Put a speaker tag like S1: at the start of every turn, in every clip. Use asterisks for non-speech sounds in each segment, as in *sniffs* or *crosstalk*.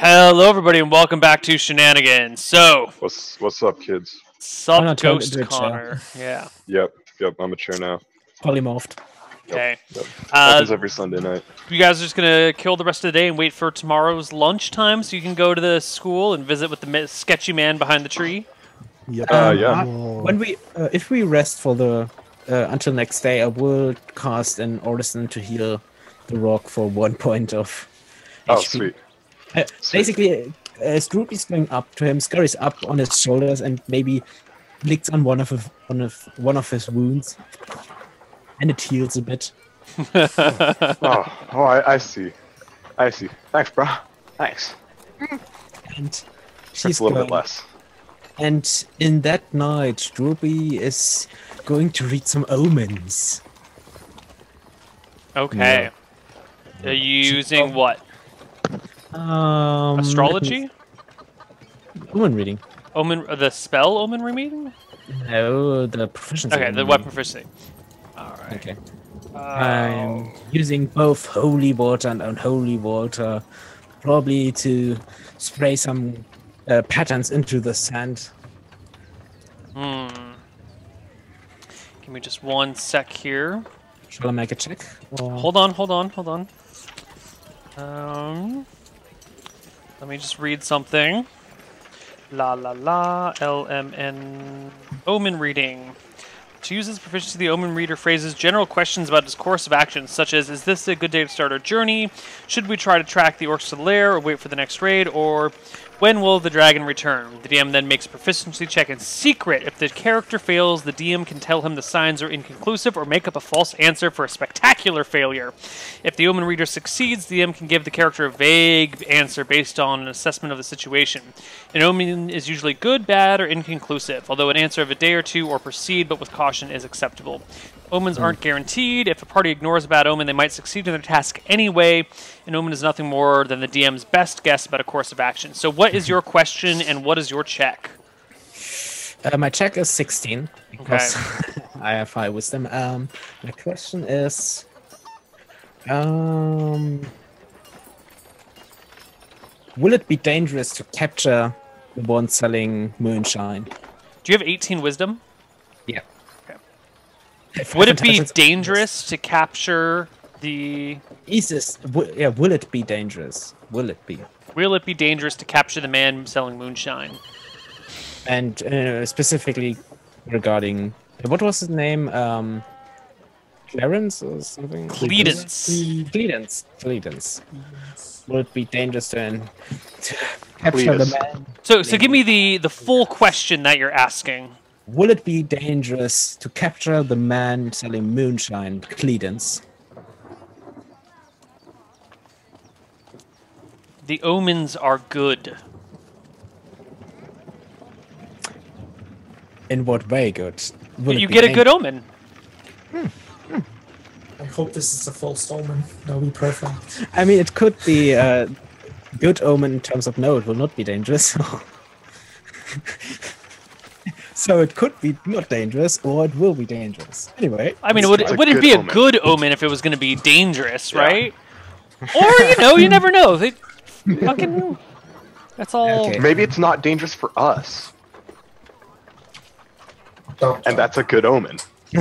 S1: Hello, everybody, and welcome back to Shenanigans. So,
S2: What's what's up, kids?
S1: sup,
S3: Why not
S1: Ghost
S3: into chair?
S1: Connar? Yeah.
S2: Yep, yep. I'm a chair now.
S3: Polymorphed.
S1: Okay.
S2: Yep.
S1: Uh,
S2: Happens every Sunday night.
S1: you guys are just gonna kill the rest of the day and wait for tomorrow's lunchtime, so you can go to the school and visit with the sketchy man behind the tree.
S3: Yep.
S2: Uh, yeah.
S3: When we, uh, if we rest for the uh, until next day, I will cast an Orison to heal the rock for one *laughs* point of.
S2: Oh,
S3: HP.
S2: sweet.
S3: Uh, basically, uh, Stroop is going up to him, scurries up on his shoulders, and maybe licks on one of his, one of one of his wounds, and it heals a bit. *laughs*
S2: Oh, oh, I, I see. I see. Thanks, bro. Thanks.
S3: And
S2: Just
S3: she's
S2: a little
S3: going,
S2: bit less.
S3: And in that night, Droopy is going to read some omens.
S1: Okay. Are you using what?
S3: Um,
S1: Astrology?
S3: Omen reading.
S1: Omen? uh, The spell omen reading?
S3: No, the proficiency.
S1: Okay, the weapon proficiency. All
S3: reading. Okay.
S1: Um,
S3: I'm using both holy water and unholy water, probably to spray some uh, patterns into the sand.
S1: Hmm. Give me just one sec here.
S3: Shall I make a check? Or...
S1: Hold on, hold on, hold on. Um, let me just read something. La la la, LMN. Omen reading. To use this proficiency, the Omen Reader phrases general questions about his course of action, such as Is this a good day to start our journey? Should we try to track the orcs to the lair or wait for the next raid? Or when will the dragon return? The DM then makes a proficiency check in secret. If the character fails, the DM can tell him the signs are inconclusive or make up a false answer for a spectacular failure. If the Omen Reader succeeds, the DM can give the character a vague answer based on an assessment of the situation. An omen is usually good, bad, or inconclusive, although an answer of a day or two or proceed but with caution is acceptable. Omens aren't guaranteed. If a party ignores a bad omen, they might succeed in their task anyway. An omen is nothing more than the DM's best guess about a course of action. So, what is your *laughs* question and what is your check?
S3: Uh, my check is 16 because *laughs* I have high wisdom. Um, my question is, um, will it be dangerous to capture the one selling moonshine?
S1: Do you have 18 wisdom?
S3: Yeah. *laughs*
S1: Okay. Would it be dangerous to capture the.
S3: Is this, w- yeah, will it be dangerous? Will it be?
S1: Will it be dangerous to capture the man selling moonshine?
S3: And uh, specifically regarding what was his name? Um, Clarence or something?
S1: Cledence.
S3: Cledence. Cledence. Will it be dangerous to, to capture the man?
S1: So, so give me the, the full question that you're asking.
S3: Will it be dangerous to capture the man selling moonshine, Cledence?
S1: The omens are good.
S3: In what way good? Will
S1: you get a good omen. Hmm.
S4: I hope this is a false omen. That would be perfect.
S3: I mean, it could be a good omen in terms of no, it will not be dangerous. *laughs* so it could be not dangerous, or it will be dangerous. Anyway,
S1: I mean, it, would, it wouldn't be a
S2: omen.
S1: good omen if it was going to be dangerous,
S2: Yeah.
S1: right? *laughs* Or you know, you never know. They fucking. That's all.
S3: Okay.
S2: Maybe it's not dangerous for us,
S4: Don't.
S2: and that's a good omen. *laughs*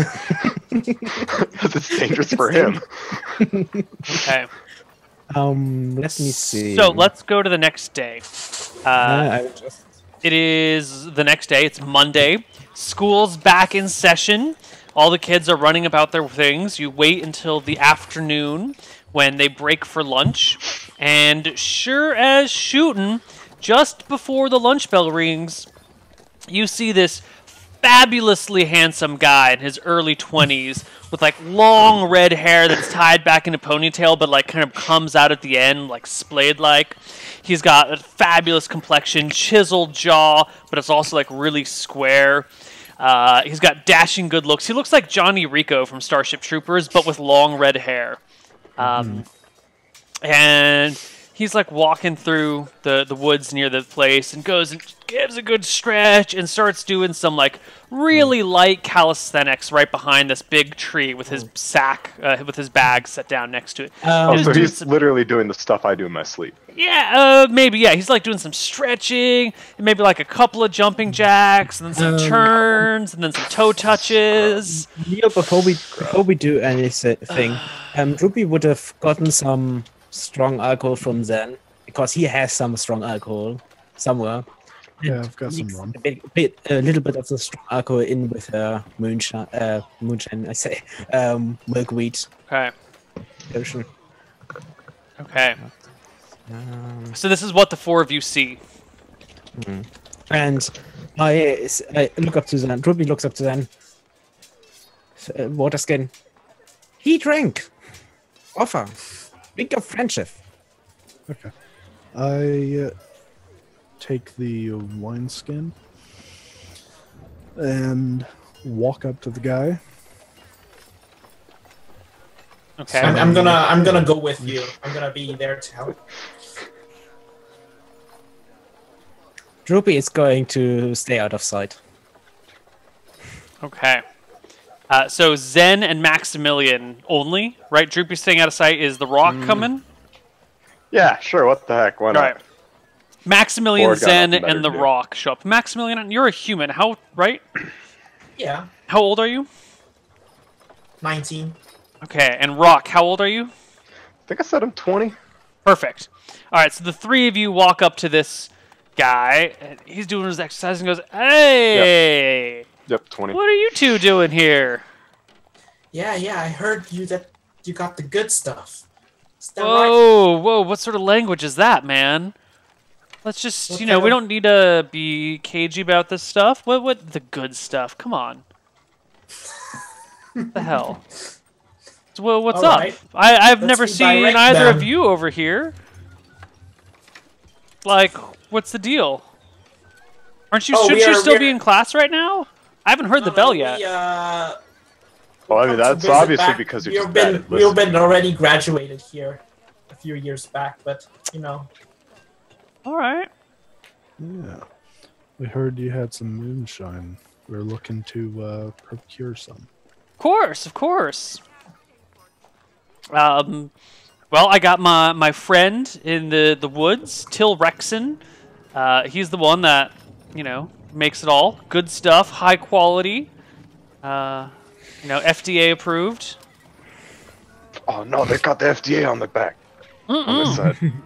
S2: Because it's dangerous for him. *laughs*
S1: Okay.
S3: um, let me see.
S1: So let's go to the next day.
S3: Uh,
S1: Uh,
S3: I just
S1: it is the next day. It's Monday. School's back in session. All the kids are running about their things. You wait until the afternoon when they break for lunch. And sure as shooting, just before the lunch bell rings, you see this fabulously handsome guy in his early 20s with like long red hair that's tied back in a ponytail but like kind of comes out at the end like splayed like he's got a fabulous complexion chiseled jaw but it's also like really square. Uh, he's got dashing good looks. He looks like johnny rico from starship troopers but with long red hair. Um, and he's like walking through the, the woods near the place and goes and gives a good stretch, and starts doing some like really light calisthenics right behind this big tree with his sack, uh, with his bag set down next to it.
S3: Um,
S2: Oh, so he's
S1: some-
S2: literally doing the stuff I do in my sleep.
S1: Yeah, uh, maybe. Yeah, he's like doing some stretching, and maybe like a couple of jumping jacks, and then some
S3: Um,
S1: turns, and then some toe touches.
S3: Neal, before we before we do anything, *sighs* um, Ruby would have gotten some strong alcohol from Zen because he has some strong alcohol somewhere.
S5: Yeah, I've got some
S3: Mix
S5: rum.
S3: A, bit, bit, a little bit of the strong alcohol in with her moonshine. Uh, moonshine, I say, um, milkweed
S1: Okay.
S3: potion.
S1: Okay.
S3: Um,
S1: So this is what the four of you see.
S3: and I, I look up to Zen. Ruby looks up to Zen. Uh, water skin. He drank. Offer. Drink of friendship.
S5: Okay. I uh, take the wineskin and walk up to the guy.
S1: Okay.
S4: I'm, I'm gonna I'm gonna go with you. I'm gonna be there to help.
S3: Droopy is going to stay out of sight.
S1: Okay. Uh, so Zen and Maximilian only, right? Droopy staying out of sight. Is the Rock coming?
S2: Yeah, sure. What the heck? Why
S1: All
S2: not?
S1: right. Maximilian,
S2: Ford
S1: Zen, and the
S2: to do.
S1: Rock show up. Maximilian, you're a human. How right? *clears throat*
S4: Yeah,
S1: How old are you?
S4: 19.
S1: Okay. And Rock, how old are you?
S2: I think I said I'm 20.
S1: Perfect. All right. So the three of you walk up to this guy. And he's doing his exercise and goes, "Hey,
S2: Yep, 20.
S1: what are you two doing here?"
S4: Yeah, yeah. I heard you that you got the good stuff. Is that right?
S1: Whoa, whoa! What sort of language is that, man? Let's just,
S4: What
S1: you know, we don't need to be cagey about this stuff. What, what, the good stuff? Come on. what the hell? Well, what's
S4: All
S1: up?
S4: right.
S1: I, I've
S4: Let's
S1: never seen
S4: direct
S1: either of you over here. Like, what's the deal? Aren't you?
S4: Oh,
S1: shouldn't you
S4: are-
S1: still
S4: we're-
S1: be in class right now? I haven't heard the bell
S4: no,
S1: yet.
S4: We, uh,
S2: Well, I mean, that's obviously
S4: back.
S2: because you're
S4: we've been
S2: bad at
S4: we've been already graduated here a few years back, but you know,
S1: All right.
S5: Yeah. We heard you had some moonshine. We're looking to uh, procure some.
S1: Of course, of course. Um, well, I got my my friend in the the woods, Till Rexon. Uh, he's the one that you know makes it all good stuff, high quality. Uh, you know, FDA approved.
S2: Oh, no, they got the FDA on the back. On this side. *laughs*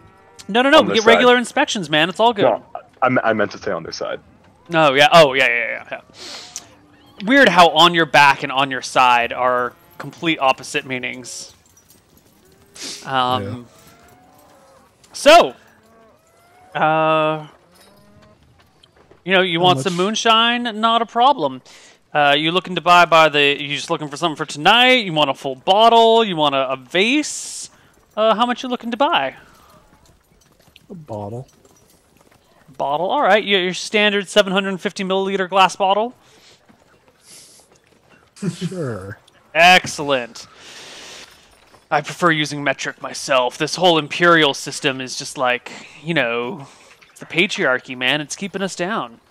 S1: No, no, no.
S2: On
S1: We
S2: this
S1: get
S2: side.
S1: regular inspections, man. It's all good.
S2: No, I, I meant to say on this side.
S1: No, yeah. Oh, yeah, yeah, yeah, yeah. Weird how on your back and on your side are complete opposite meanings. Um.
S5: Yeah.
S1: So, uh, you know, you
S5: How
S1: want some moonshine? Not a problem. Uh, you looking to buy by the? You just looking for something for tonight? You want a full bottle? You want a, a vase? Uh, how much you looking to buy?
S5: A bottle.
S1: Bottle. All right, your, your standard 750 milliliter glass bottle.
S5: Sure.
S1: Excellent. I prefer using metric myself. This whole imperial system is just like, you know, the patriarchy, man. It's keeping us down.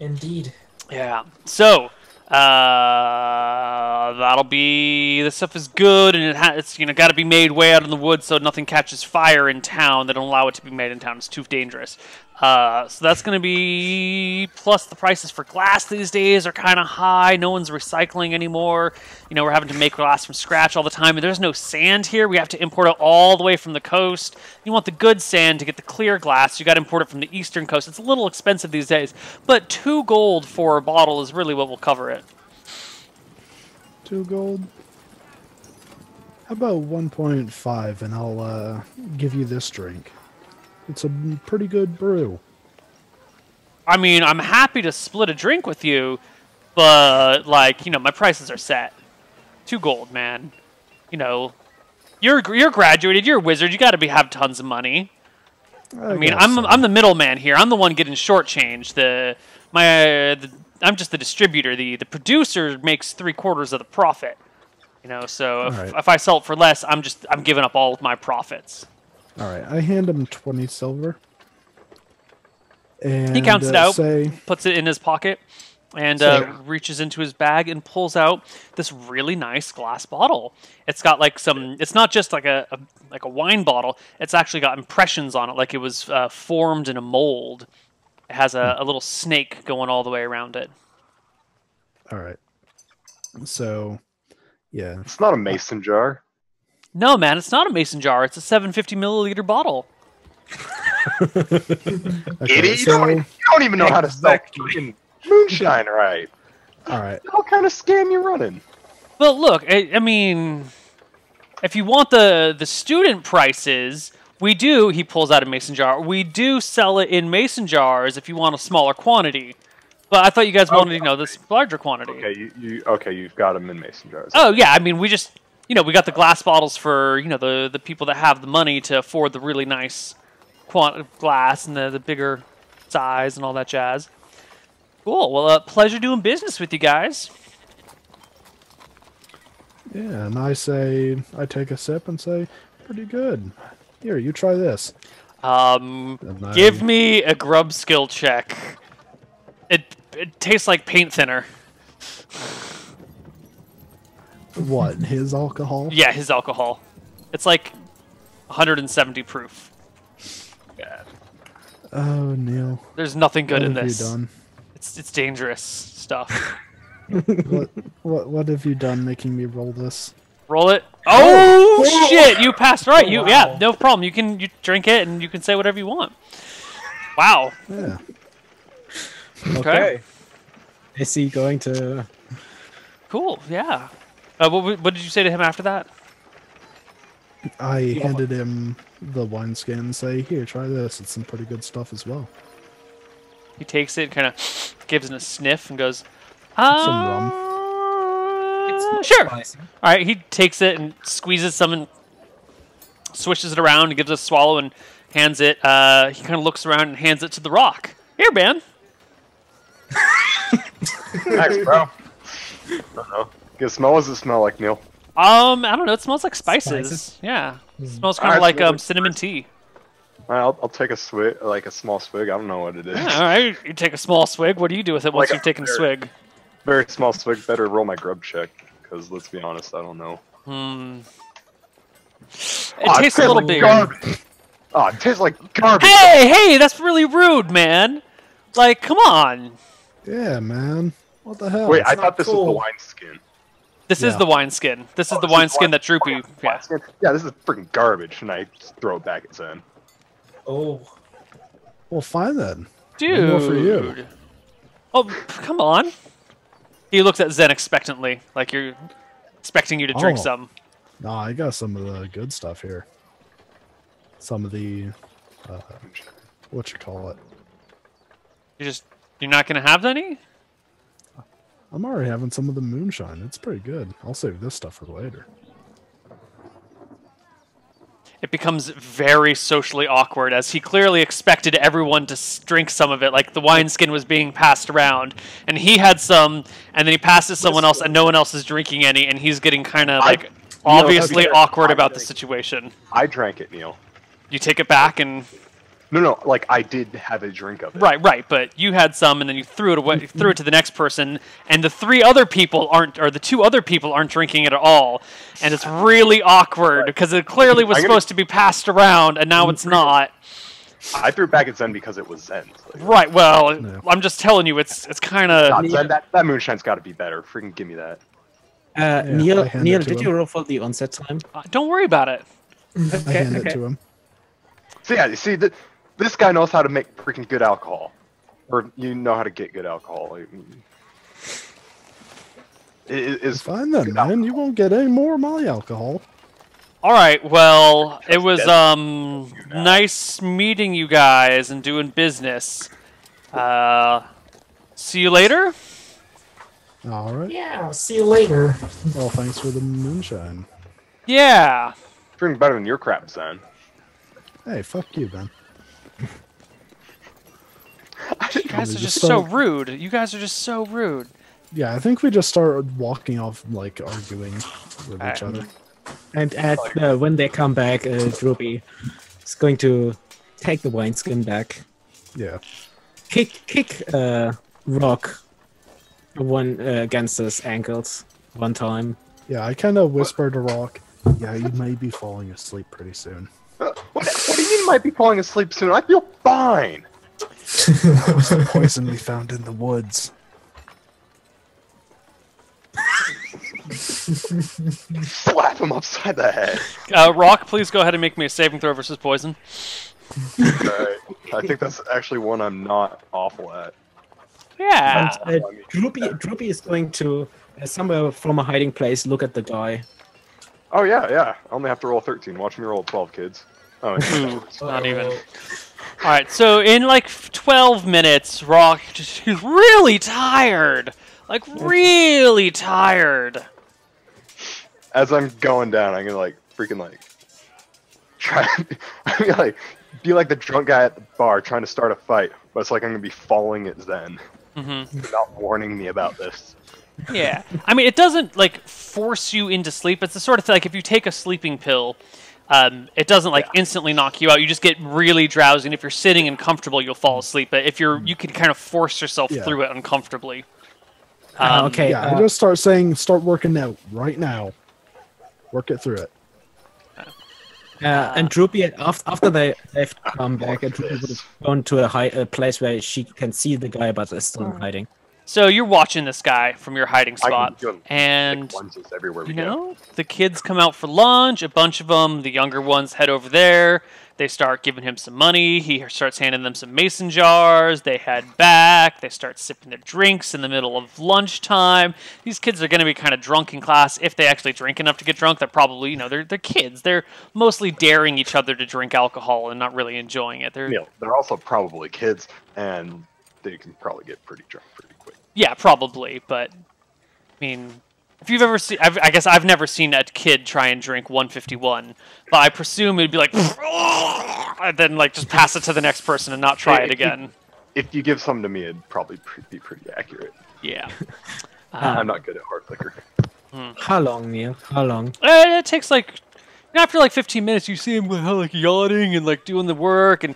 S4: indeed.
S1: Yeah. So, uh, that'll be. the stuff is good, and it ha- it's you know got to be made way out in the woods so nothing catches fire in town. They don't allow it to be made in town. It's too dangerous. Uh, so that's going to be plus the prices for glass these days are kind of high. No one's recycling anymore. You know, we're having to make glass from scratch all the time, and there's no sand here. We have to import it all the way from the coast. You want the good sand to get the clear glass. You got to import it from the eastern coast. It's a little expensive these days, but two gold for a bottle is really what will cover it.
S5: Two gold. How about 1.5 and I'll uh, give you this drink? It's a pretty good brew.
S1: I mean, I'm happy to split a drink with you, but like, you know, my prices are set. Two gold, man. You know, you're you're graduated. You're a wizard. You got to be have tons of money. I mean, I'm
S5: so.
S1: I'm the middleman here. I'm the one getting shortchanged. The my uh, the, I'm just the distributor. The the producer makes three quarters of the profit. You know, so if,
S5: Alright.
S1: if I sell it for less, I'm just I'm giving up all of my profits.
S5: All right, I hand him 20 silver. And
S1: He counts it
S5: uh,
S1: out.
S5: Say,
S1: puts it in his pocket and
S2: So-
S1: uh, reaches into his bag and pulls out this really nice glass bottle. It's got like some. It's not just like a, a like a wine bottle. It's actually got impressions on it, like it was uh, formed in a mold. It has a, a little snake going all the way around it.
S5: all right. So, yeah.
S2: It's not a mason jar.
S1: No, man, it's not a mason jar. It's a 750 milliliter bottle. *laughs*
S5: Okay,
S2: Idiot! You,
S5: so,
S2: don't, you don't even know how to sell fucking moonshine right.
S5: all right.
S2: What kind of scam you running?
S1: Well, look, I, I mean, if you want the the student prices, we do. He pulls out a mason jar. We do sell it in mason jars if you want a smaller quantity. But I thought you guys wanted to know this larger quantity.
S2: Okay, you, you okay? You've got them in mason jars.
S1: Oh yeah, I mean, we just you know we got the glass bottles for you know the the people that have the money to afford the really nice quant- glass and the the bigger size and all that jazz. Cool. Well, uh, pleasure doing business with you guys.
S5: Yeah, and I say, I take a sip and say, pretty good. Here, you try this.
S1: Um,
S5: And I-
S1: give me a grub skill check. It it tastes like paint thinner. *laughs*
S5: What, his alcohol?
S1: Yeah, his alcohol. It's like 170 proof.
S5: Oh, Neal.
S1: There's nothing good
S5: what
S1: in
S5: have
S1: this.
S5: you done?
S1: It's it's dangerous stuff. *laughs*
S5: what, what, what have you done making me roll this?
S1: Roll it. Oh, oh! shit! You passed right. You oh,
S4: yeah,
S1: no problem. You can you drink it and you can say whatever you want. Wow.
S5: Yeah.
S1: Okay.
S3: Is he going to?
S1: Cool. Yeah. Uh, what, what did you say to him after that?
S5: I handed him the wineskin and say, here, try this. It's some pretty good stuff as well.
S1: He takes it, kind of *sniffs* gives it a sniff, and goes, uh,
S5: Some rum.
S1: Sure.
S3: Spicy.
S1: All right. He takes it and squeezes some and swishes it around and gives it a swallow and hands it. Uh, he kind of looks around and hands it to the rock. Here, man.
S2: Thanks, bro. I *laughs* don't know. Good smell. What does it smell like, Neal?
S1: Um, I don't know. It smells like spices.
S3: Spices?
S1: Yeah. It smells kind of
S2: Alright,
S1: like um, cinnamon tea.
S2: All right, I'll, I'll take a swig, like a small swig. I don't know what it is.
S1: Yeah, all right. You take a small swig. What do you do with it once
S2: Like
S1: you've taken a
S2: very-
S1: swig?
S2: Very small swig. Better roll my grub check, because let's be honest, I don't know.
S1: Hmm. It
S2: Aw,
S1: tastes a little
S2: like
S1: bigger.
S2: Garbage. Oh, it tastes like garbage.
S1: Hey, hey, that's really rude, man. Like, come on.
S5: Yeah, man. What the hell?
S2: Wait, I thought this was the wine skin.
S1: This is the wine skin. This is
S2: Oh,
S1: the
S2: this is
S1: wine skin
S2: wine-
S1: that Droopy.
S2: Wine
S1: Yeah.
S2: skin? Yeah, this is freaking garbage, and I just throw it back at Zen.
S4: Oh,
S5: Well, fine then.
S1: Dude.
S5: more for you.
S1: Oh, come on. He looks at Zen expectantly, like you're expecting you to drink
S5: Oh.
S1: some.
S5: Nah, I got some of the good stuff here. Some of the, uh, what you call it?
S1: You just you're not gonna have any?
S5: I'm already having some of the moonshine. It's pretty good. I'll save this stuff for later.
S1: It becomes very socially awkward as he clearly expected everyone to drink some of it, like the wineskin was being passed around, and he had some, and then he passes someone else, and no one else is drinking any, and he's getting kind of like
S2: You know,
S1: obviously
S2: to be fair,
S1: awkward
S2: I
S1: about the situation.
S2: I drank it, Neal.
S1: You take it back and
S2: No, no, like I did have a drink of it.
S1: right, right, but you had some, and then you threw it away, threw it to the next person, and the three other people aren't, or the two other people aren't drinking it at all, and it's really awkward because it clearly was
S2: I'm gonna-
S1: supposed to be passed around, and now it's not.
S2: I threw it back at Zen because it was Zen. Like,
S1: Right. Well,
S5: No.
S1: I'm just telling you, it's it's kind of.
S2: That, that moonshine's got to be better. Freaking give me that.
S3: Uh,
S5: Yeah, Neal, Neal,
S3: did
S5: him.
S3: you roll for the onset time?
S1: Uh, don't worry about it. *laughs*
S5: I
S3: Okay,
S5: hand it to him.
S2: So yeah, you see, th- this guy knows how to make freaking good alcohol, or you know how to get good alcohol. Like, It it is
S5: Fine then, man. You won't get any more of my alcohol.
S1: All right. Well, it was um nice meeting you guys and doing business. Uh, see you later.
S5: All right.
S4: yeah. I'll see you later.
S5: Well, thanks for the moonshine.
S1: Yeah.
S2: freaking better than your crap, son.
S5: Hey, fuck you, Ben. *laughs*
S1: You guys are
S5: just
S1: just so rude. You guys are just so rude.
S5: Yeah, I think we just started walking off, like arguing with each other.
S3: And at uh, when they come back, uh, Droopy is going to take the wineskin back.
S5: Yeah.
S3: kick kick uh, Rock one uh, against his ankles one time.
S5: Yeah, I kind of whispered to Rock, yeah, you may be falling asleep pretty soon.
S2: What, what do you mean might be falling asleep soon? I feel fine. *laughs*
S5: Poison we found in the woods.
S2: Slap him upside the head.
S1: Uh, Rock, please go ahead and make me a saving throw versus poison.
S2: Alright. I think that's actually one I'm not awful at.
S1: Yeah.
S3: And, uh, Droopy Droopy is going to uh, somewhere from a hiding place look at the guy.
S2: Oh yeah, yeah. I only have to roll 13. Watch me roll 12, kids. Oh,
S1: not even. All right, so in like 12 minutes, Rock *laughs* just he's really tired. Like really tired.
S2: as I'm going down, I'm gonna like freaking like try. *laughs* I'm gonna like be like the drunk guy at the bar trying to start a fight, but it's like I'm gonna be following it then,
S1: hmm
S2: not warning me about this.
S1: Yeah. I mean, it doesn't like force you into sleep. It's the sort of thing like if you take a sleeping pill, um, it doesn't like instantly knock you out. You just get really drowsy, and if you're sitting and comfortable, you'll fall asleep. But if you're, you can kind of force yourself
S5: Yeah.
S1: through it uncomfortably.
S3: Ah,
S1: Um,
S3: okay,
S5: Yeah,
S3: uh,
S5: I just start saying, start working out right now. Work it through it.
S3: Uh, and Droopy, after, after they, *laughs* they've come back, and Droopy would have gone to a, high, a place where she can see the guy, but is still hiding.
S1: So you're watching this guy from your hiding spot, and
S2: like, lunges everywhere we
S1: you
S2: go.
S1: the kids come out for lunch. A bunch of them, the younger ones, head over there. They start giving him some money. He starts handing them some mason jars. They head back. They start sipping their drinks in the middle of lunchtime. These kids are going to be kind of drunk in class if they actually drink enough to get drunk. They're probably, you know, they're they're kids. They're mostly daring each other to drink alcohol and not really enjoying it. They're
S2: You know, they're also probably kids, and they can probably get pretty drunk pretty.
S1: Yeah, probably, but I mean, if you've ever seen, I've, I guess I've never seen a kid try and drink 151, but I presume it'd be like, *laughs* and then like just pass it to the next person and not try it again.
S2: If you give some to me, it'd probably be pretty accurate.
S1: Yeah, *laughs*
S2: I'm not good at hard liquor.
S3: How long, Neal? How long?
S1: Uh, it takes like after like 15 minutes, you see him like, like yawning and like doing the work, and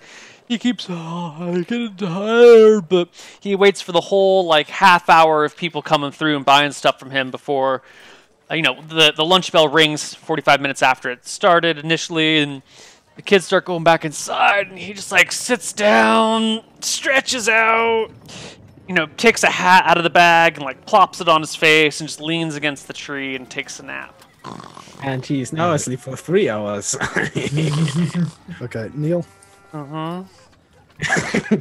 S1: he keeps oh, getting tired, but he waits for the whole like half hour of people coming through and buying stuff from him before. uh, You know, the the lunch bell rings 45 minutes after it started initially, and the kids start going back inside, and he just like sits down, stretches out, you know, takes a hat out of the bag and like plops it on his face, and just leans against the tree and takes a nap.
S3: And he's now asleep for three hours. *laughs*
S5: Okay, Neal,
S1: Uh-huh.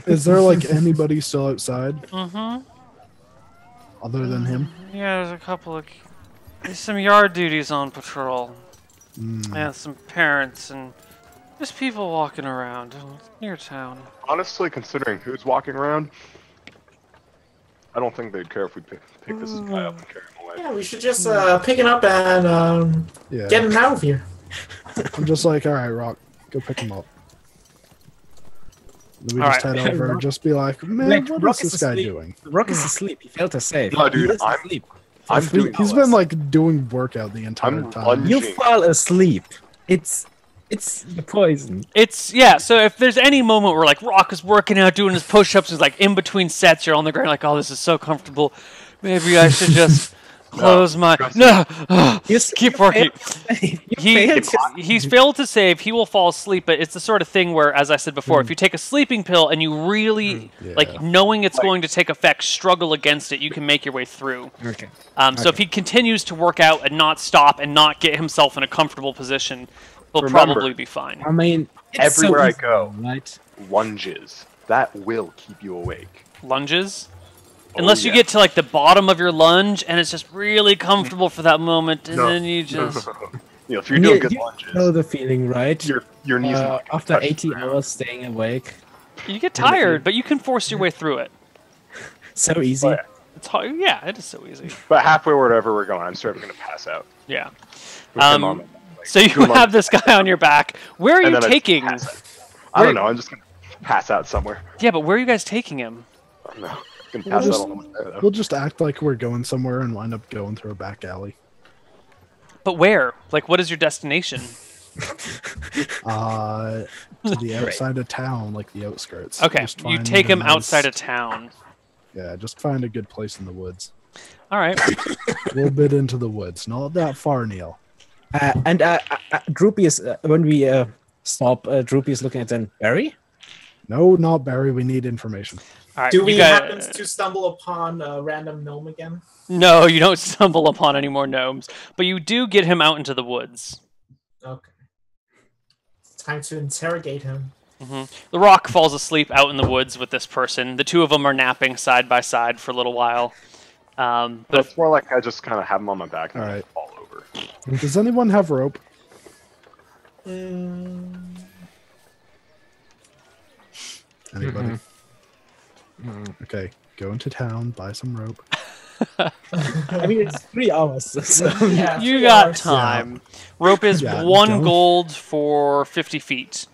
S5: is there like anybody still outside
S1: Mm-hmm.
S5: other than him?
S1: Yeah, there's a couple of there's some yard duties on patrol.
S5: Hmm.
S1: And some parents and just people walking around near town.
S2: Honestly, considering who's walking around, I don't think they'd care if we pick, pick this guy up and carry him away.
S4: Yeah, we should just uh, pick it up and um,
S5: Yeah.
S4: get him out of here.
S5: I'm just like, all right, Rock, go pick him up. Then we
S1: All
S5: just
S1: right.
S5: head *laughs* over and just be like, man,
S3: Like,
S5: what
S3: Rock
S5: is
S3: is
S5: this guy
S3: asleep.
S5: doing?
S3: Rock is asleep. He failed felt safe.
S2: No, dude,
S3: he is
S2: I'm-
S3: asleep.
S2: I'm
S5: He-
S2: doing
S5: He's
S2: all
S5: been like doing workout the entire
S2: I'm
S5: time.
S2: lunging.
S3: You fall asleep. It's it's the poison.
S1: It's yeah, so if there's any moment where like Rock is working out doing his push-ups, he's like in between sets, you're on the ground like, oh, this is so comfortable. Maybe I should just close my
S2: trust
S1: no. *sighs*
S3: You
S1: Keep working.
S3: failed-
S1: he he's failed to save. He will fall asleep, but it's the sort of thing where, as I said before, if you take a sleeping pill and you really like knowing it's going to take effect, struggle against it, you can make your way through.
S3: Okay.
S1: Um, So if he continues to work out and not stop and not get himself in a comfortable position, he'll
S2: Remember-
S1: probably be fine.
S3: I mean, it's so
S2: Everywhere I go.
S3: right?
S2: Lunges. That will keep you awake.
S1: Lunges.
S2: Oh,
S1: Unless you
S2: yeah.
S1: get to like the bottom of your lunge and it's just really comfortable for that moment, and
S2: No.
S1: then you *laughs* just
S2: you know, if you're
S3: You-
S2: doing good
S3: you
S2: lunges,
S3: know the feeling, right?
S2: your your knees are
S3: Uh,
S2: not
S3: after
S2: touch
S3: 80 hours staying awake,
S1: you get tired, but you can force your way through it. *laughs*
S3: so easy.
S2: Oh, yeah.
S1: It's hard. Yeah, it is so easy.
S2: But halfway wherever we're going, I'm starting to pass out.
S1: Yeah. Um,
S2: on like,
S1: So you have this guy on your back. Where are you
S2: then I
S1: taking?
S2: I don't know. I'm just gonna pass out somewhere.
S1: Yeah, but where are you guys taking him?
S2: I don't know. Gonna
S5: We'll just-
S2: out on there.
S5: We'll just act like we're going somewhere and wind up going through a back alley.
S1: But where? Like, what is your destination? *laughs*
S5: uh, to the outside of town, like the outskirts.
S1: Okay, you take
S5: a
S1: him outside of town.
S5: Yeah, just find a good place in the woods.
S1: All right. *coughs*
S5: A little bit into the woods, not that far, Neal.
S3: Uh, and uh, uh, uh, Droopy is uh, when we uh, stop. Uh, Droopy is looking at then Barry.
S5: No, not Barry. We need information.
S1: All right.
S4: Do we
S1: got-
S4: happen to stumble upon a random gnome again?
S1: No, you don't *laughs* stumble upon any more gnomes, but you do get him out into the woods.
S4: Okay. It's time to interrogate him.
S1: The rock falls asleep out in the woods with this person. The two of them are napping side by side for a little while. Um,
S2: But
S1: but
S2: it's more like I just kind of have him on my back and
S5: All
S2: fall over.
S5: Does anyone have rope?
S4: Mm,
S5: Anybody? Okay, go into town, buy some rope. *laughs*
S3: I mean, it's three hours. So. *laughs*
S4: yeah,
S1: you
S4: three
S1: got
S4: hours.
S1: time. Rope is
S5: Yeah,
S1: one
S5: don't-
S1: gold for 50 feet.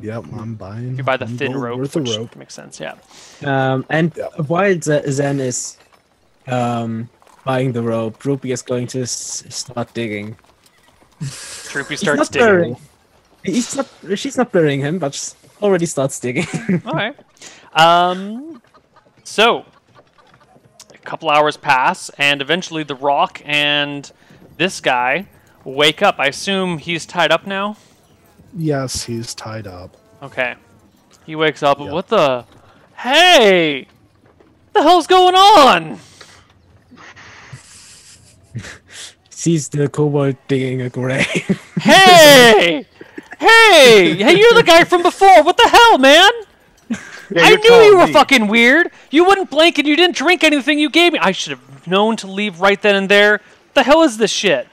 S5: Yep, I'm buying.
S1: You buy the thin rope,
S5: worth
S1: which
S5: rope.
S1: makes sense, yeah.
S3: Um, and
S5: Yeah.
S3: while Z- Zen is um, buying the rope, Droopy is going to s- start digging.
S1: Droopy
S3: He's
S1: starts
S3: not
S1: digging.
S3: burying. He's not. She's not burying him, but she already starts digging. *laughs*
S1: All right. Um, so, a couple hours pass, and eventually the rock and this guy wake up. I assume he's tied up now?
S5: Yes, he's tied up.
S1: Okay. He wakes up.
S5: Yeah.
S1: What the? Hey! What the hell's going on? *laughs* *laughs*
S3: Sees the kobold digging a grave.
S1: Hey! Hey! Hey, you're the guy from before. What the hell, man?
S2: Yeah,
S1: I knew you were
S2: me.
S1: fucking weird. You wouldn't blink and you didn't drink anything you gave me. I should have known to leave right then and there. What the hell is this shit?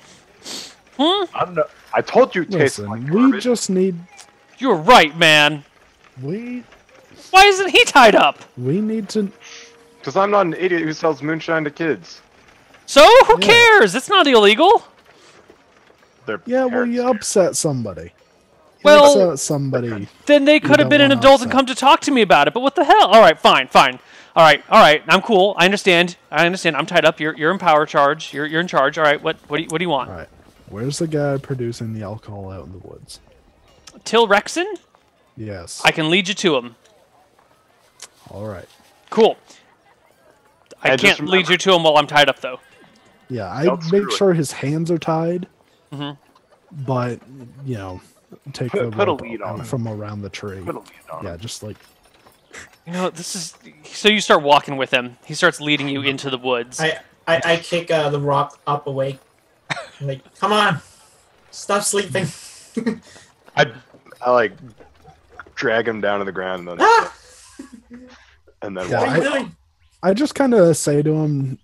S1: Hmm?
S2: I don't. I told you it tasted
S5: Listen,
S2: like
S5: we
S2: garbage.
S5: just need
S1: You're right, man.
S5: we
S1: Why isn't he tied up?
S5: we need to.
S2: Because I'm not an idiot who sells moonshine to kids.
S1: So who
S5: Yeah.
S1: cares? It's not illegal.
S2: Their
S5: Yeah, well, you upset somebody. You
S1: Well-
S5: upset somebody.
S1: Then they could have been an
S5: wanna
S1: adult and come to talk to me about it. But what the hell? All right, fine, fine. All right, all right. I'm cool. I understand. I understand. I'm tied up. You're you're in power charge. You're you're in charge. All right. What what do you, what do you want?
S5: All right, where's the guy producing the alcohol out in the woods?
S1: Till Rexon?
S5: Yes.
S1: I can lead you to him.
S5: All right.
S1: Cool. I
S2: And just
S1: can't lead you to him while I'm tied up, though.
S5: Yeah, I
S2: Don't screw
S5: make
S2: it.
S5: sure his hands are tied.
S1: Mm-hmm.
S5: But you know, take
S2: Put-
S5: the
S2: put a lead on
S5: from around the tree.
S2: Put a lead on
S5: Yeah, just like
S1: You know, this is. So you start walking with him. He starts leading you into the woods.
S4: I, I, I kick uh, the rock up away. I'm like, come on, stop sleeping. *laughs*
S2: I, I like drag him down to the ground and then
S4: ah,
S2: and then
S5: Yeah,
S4: what are you
S5: I-
S4: doing?
S5: I just kind of say to him,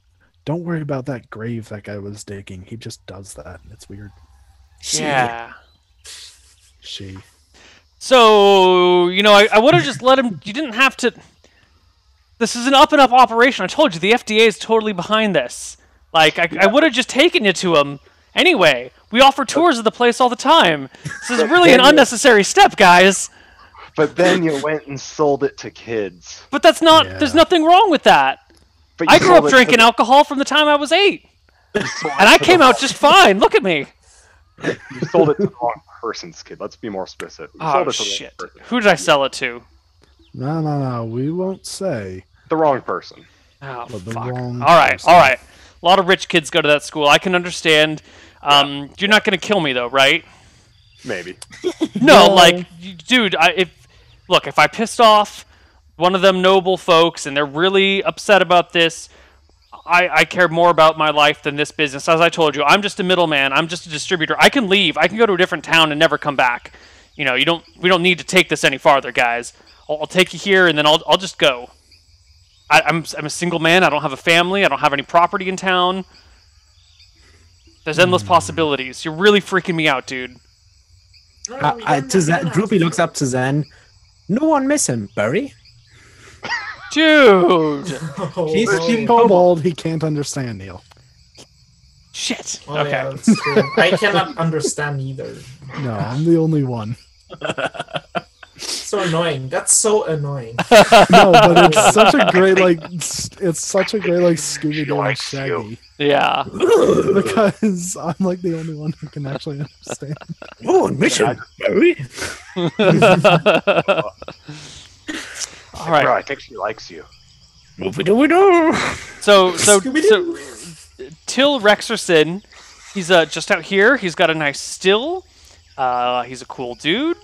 S5: "Don't worry about that grave that guy was digging. He just does that. It's weird."
S1: yeah.
S5: She.
S1: So, you know, I, I would have just let him. You didn't have to. This is an up and up operation. I told you, the FDA is totally behind this. Like, I, I would have just taken you to him. Anyway, we offer tours of the place all the time. This is really an unnecessary step, guys.
S2: But then you went and sold it to kids.
S1: But that's not. There's nothing wrong with that.
S2: But
S1: I grew up drinking
S2: the-
S1: alcohol from the time I was eight, *laughs* and I came out just fine. Look at me.
S2: You sold it to the wrong person's kid. Let's be more specific. You sold
S1: Oh
S2: it to
S1: shit! Who did I sell it to?
S5: No, no, no. We won't say.
S2: The wrong person.
S1: Oh
S5: But the
S1: fuck!
S5: wrong
S1: All right,
S5: person.
S1: all right. A lot of rich kids go to that school. I can understand. Um, You're not going to kill me though, right?
S2: Maybe. *laughs*
S1: No,
S3: No.
S1: like, dude, I, if look, if I pissed off one of them noble folks and they're really upset about this, I, I care more about my life than this business. As I told you, I'm just a middleman. I'm just a distributor. I can leave. I can go to a different town and never come back. You know, you don't. We don't need to take this any farther, guys. I'll, I'll take you here and then I'll I'll just go. I, I'm I'm a single man. I don't have a family. I don't have any property in town. There's endless possibilities. You're really freaking me out, dude.
S4: No,
S3: Uh, uh, to
S4: have
S3: Zan, Droopy looks up to Zan. No one miss him, Barry.
S1: Dude. *laughs*
S4: Oh,
S3: He's
S4: oh.
S3: cheating.
S5: Kobold, he can't understand Neal.
S1: Shit.
S4: Oh,
S1: okay.
S4: yeah. I *laughs* cannot understand either.
S5: No, I'm the only one.
S4: so annoying. That's so annoying. *laughs*
S5: no, but it's such a great like it's such a great like Scooby Doo and
S2: likes you.
S5: Shaggy
S1: Yeah.
S5: because I'm like the only one who can actually understand.
S3: Oh, mission. Barry.
S1: All right.
S2: Bro, I think she likes you. *laughs*
S1: So so so Till Rexerson, he's uh, just out here. He's got a nice still. Uh, he's a cool dude.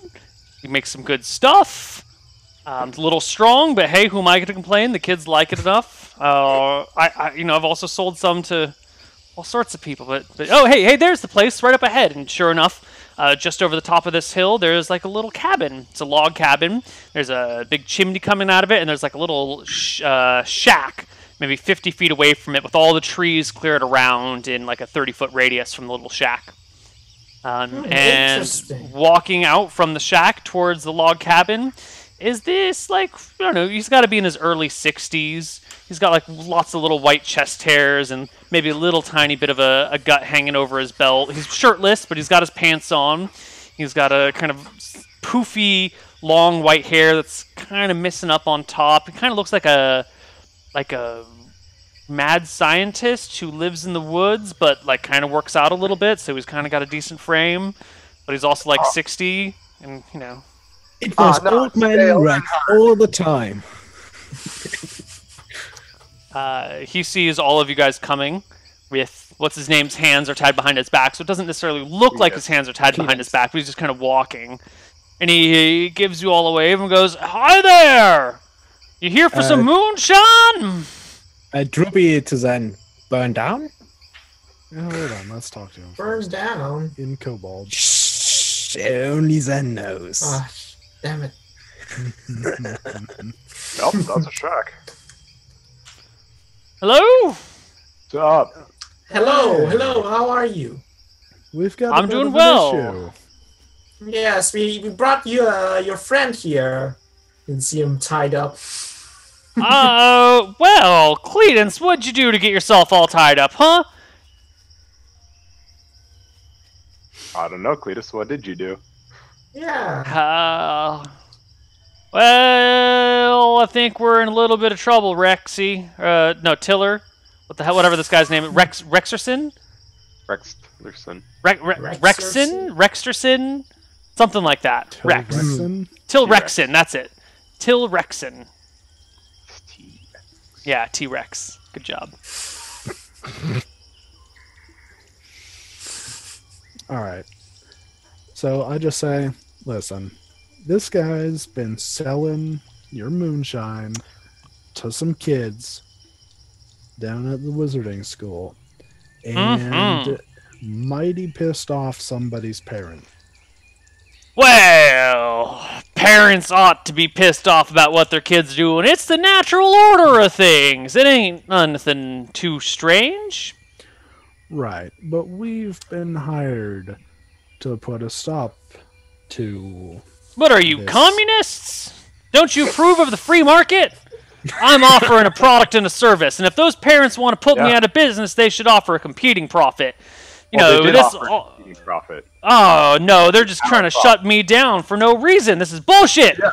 S1: He makes some good stuff. Um, a little strong, but hey, who am I going to complain? The kids like it enough. Uh, I, I, you know, I've also sold some to all sorts of people. But, but oh, hey, hey, there's the place right up ahead. And sure enough, uh, just over the top of this hill, there's like a little cabin. It's a log cabin. There's a big chimney coming out of it, and there's like a little sh- uh, shack, maybe 50 feet away from it, with all the trees cleared around in like a 30 foot radius from the little shack. Um,
S4: Hmm,
S1: and walking out from the shack towards the log cabin is this like I don't know. He's got to be in his early 60s. He's got like lots of little white chest hairs and maybe a little tiny bit of a, a gut hanging over his belt. He's shirtless, but he's got his pants on. He's got a kind of poofy, long white hair that's kind of missing up on top. It kind of looks like a like a mad scientist who lives in the woods, but like kind of works out a little bit. So he's kind of got a decent frame, but he's also like 60, and you know.
S3: It
S2: Ah,
S3: was
S2: no,
S3: old man
S2: stay
S3: Rex all the time. *laughs*
S1: Uh, he sees all of you guys coming with what's his name's hands are tied behind his back, so it doesn't necessarily look like his hands are tied behind his back, but he's just kind of walking. And he gives you all a wave and goes, "Hi there! You here for some
S3: Uh,
S1: moonshine?"
S3: Uh, Droopy to then burn down.
S5: Yeah, hold on, let's talk to him.
S4: Burns down.
S5: In Kobold.
S3: Shh, only Zen knows.
S4: Ah, damn it. *laughs*
S2: Nope, that's a shack.
S1: Hello.
S2: What's up?
S4: Hello, hello. How are you?
S5: We've got.
S1: I'm doing well.
S5: issue.
S4: Yes, we, we brought you uh, your friend here. You can see him tied up. *laughs*
S1: uh, well, Cledence, what'd you do to get yourself all tied up, huh?
S2: I don't know, Cletus. What did you do?
S4: Yeah.
S1: Uh, well, I think we're in a little bit of trouble, Rexy. Uh, no, Tiller. What the hell? Whatever this guy's name is. Rex Rexerson?
S2: Rex Lerson.
S1: Re- Re- Rexon? Rexterson? Something like that.
S5: Till
S1: Rex.
S5: Rexon.
S1: Till
S2: T-Rex.
S1: Rexon, that's it. Till Rexon. Yeah, T Rex. Good job. *laughs*
S5: All right. So I just say, listen, this guy's been selling your moonshine to some kids down at the wizarding school and
S1: Mhm.
S5: mighty pissed off somebody's parent.
S1: Well, parents ought to be pissed off about what their kids do, and It's the natural order of things. It ain't nothing too strange.
S5: Right, but we've been hired to put a stop to.
S1: What are you,
S5: This.
S1: communists? Don't you approve of the free market? I'm offering a product and a service, and if those parents want to put me out of business, they should offer a competing profit. You
S2: Well,
S1: know, this.
S2: offer
S1: oh,
S2: profit.
S1: oh no, they're just trying to shut me down for no reason. This is bullshit.
S2: Yeah.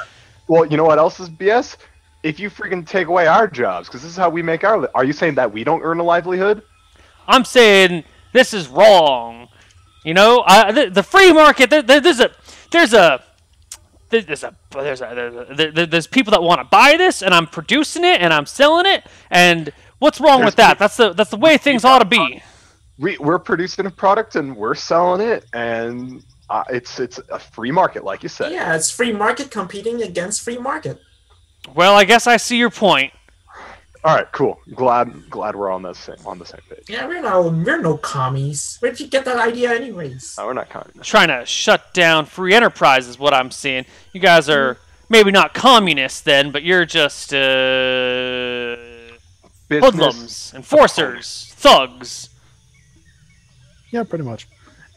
S2: Well, you know what else is BS? If you freaking take away our jobs, because this is how we make our. Li- Are you saying that we don't earn a livelihood?
S1: I'm saying this is wrong. You know, I, the, the free market. There, there- there's a, there's a, there's a, there's a, there's, a, there- there's people that want to buy this, and I'm producing it and I'm selling it. And what's wrong
S2: There's
S1: with that? That's the that's the way things ought to be.
S2: We we're producing a product and we're selling it, and uh, it's it's a free market, like you said.
S4: Yeah, it's free market competing against free market.
S1: Well, I guess I see your point.
S2: All right, cool. Glad glad we're on the same on the same page.
S4: Yeah, we're no we're no commies. Where'd you get that idea anyways?
S2: No, we're not communists.
S1: Trying to shut down free enterprise is what I'm seeing. You guys are maybe not communists then, but you're just uh,
S2: Business.
S1: hoodlums, enforcers, thugs.
S5: Yeah, pretty much.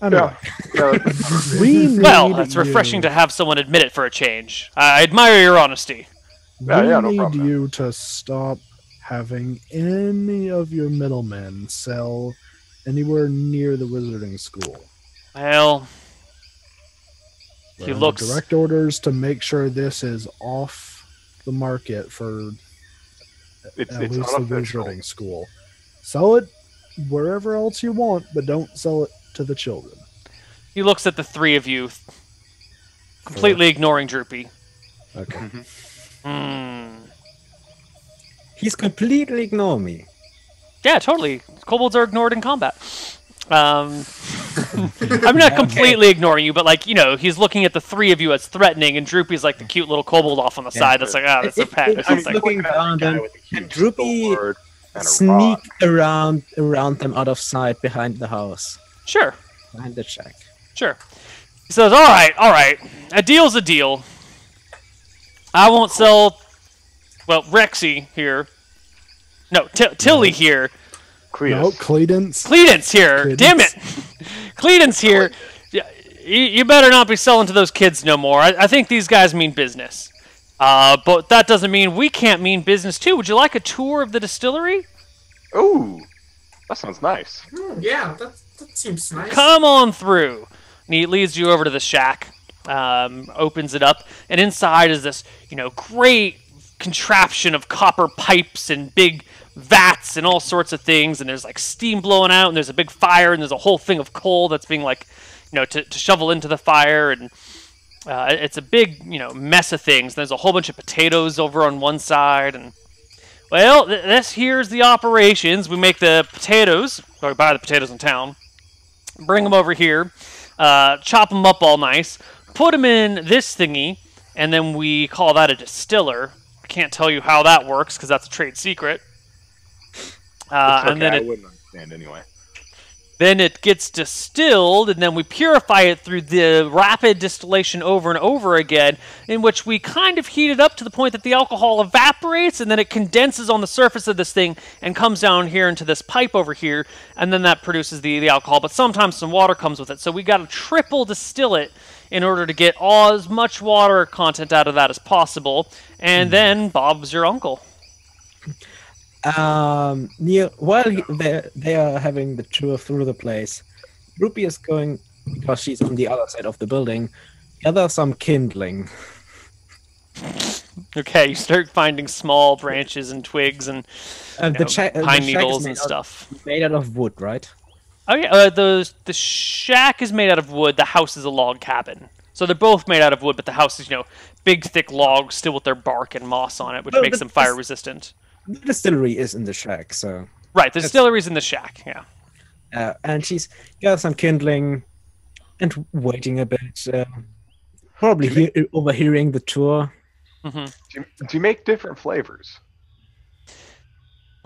S5: Anyway,
S2: Yeah. yeah. *laughs*
S5: we need
S1: Well, it's refreshing
S5: you,
S1: to have someone admit it for a change. I admire your honesty.
S2: Yeah,
S5: we
S2: yeah, no
S5: need
S2: problem, man.
S5: you to stop having any of your middlemen sell anywhere near the wizarding school.
S1: Well, He
S5: There
S1: looks.
S5: direct orders to make sure this is off the market for
S2: It's
S5: at
S2: it's
S5: least the wizarding school. Sell it wherever else you want, but don't sell it to the children.
S1: He looks at the three of you, completely ignoring Droopy.
S5: Okay.
S1: Hmm.
S3: He's completely ignore me.
S1: Yeah, totally. Kobolds are ignored in combat. Um, *laughs* I'm not completely ignoring you, but like you know, he's looking at the three of you as threatening, and Droopy's like the cute little kobold off on the
S3: Yeah.
S1: side. That's like, ah, that's a pet.
S3: if
S1: It's
S3: I'm
S1: just like,
S3: looking around
S2: Guy
S3: and
S2: with a huge
S3: Droopy
S2: sword and a
S3: sneak
S2: rock.
S3: around around them out of sight behind the house,
S1: sure,
S3: behind the shack.
S1: sure. He says, "All right, all right. A deal's a deal. I won't sell. Well, Rexy here. No, T- Tilly here.
S2: Cletus.
S5: No, Cledence.
S1: Cledence here.
S5: Credence.
S1: Damn it. *laughs* Cledence here. Yeah, You, you better not be selling to those kids no more. I, I think these guys mean business. Uh, but that doesn't mean we can't mean business too. Would you like a tour of the distillery?
S2: Ooh, that sounds nice.
S4: Hmm, yeah, that that seems nice.
S1: Come on through. And he leads you over to the shack, um, opens it up, and inside is this, you know, great contraption of copper pipes and big vats and all sorts of things. And there's like steam blowing out, and there's a big fire, and there's a whole thing of coal that's being like, you know, to, to shovel into the fire. And uh, it's a big, you know, mess of things. There's a whole bunch of potatoes over on one side, and well, th- this here's the operations. We make the potatoes, or buy the potatoes in town bring them over here, uh, chop them up all nice, put them in this thingy, and then we call that a distiller. I can't tell you how that works because that's a trade secret. Uh,
S2: It's
S1: and then
S2: okay, I
S1: it
S2: wouldn't understand anyway.
S1: then it gets distilled, and then we purify it through the rapid distillation over and over again, in which we kind of heat it up to the point that the alcohol evaporates, and then it condenses on the surface of this thing and comes down here into this pipe over here, and then that produces the, the alcohol. But sometimes some water comes with it, so we got to triple distill it in order to get all as much water content out of that as possible. And then Bob's your uncle.
S3: Um, near while he- they they are having the tour through the place, Ruby is going because she's on the other side of the building. Gather some kindling. *laughs*
S1: Okay, you start finding small branches and twigs and
S3: Uh,
S1: you
S3: the,
S1: know,
S3: cha- uh, the
S1: pine needles and stuff.
S3: made out of wood, right?
S1: Oh yeah, uh, the the shack is made out of wood. The house is a log cabin. So they're both made out of wood, but the house is you know big thick logs still with their bark and moss on it, which
S3: Well,
S1: makes
S3: but
S1: them fire resistant.
S3: The distillery is in the shack, so
S1: Right, the distillery's in the shack. Yeah.
S3: uh, and she's got some kindling and waiting a bit. Uh, probably
S2: Do
S3: hear, overhearing the tour.
S1: hmm
S2: Do you, do you make different flavors?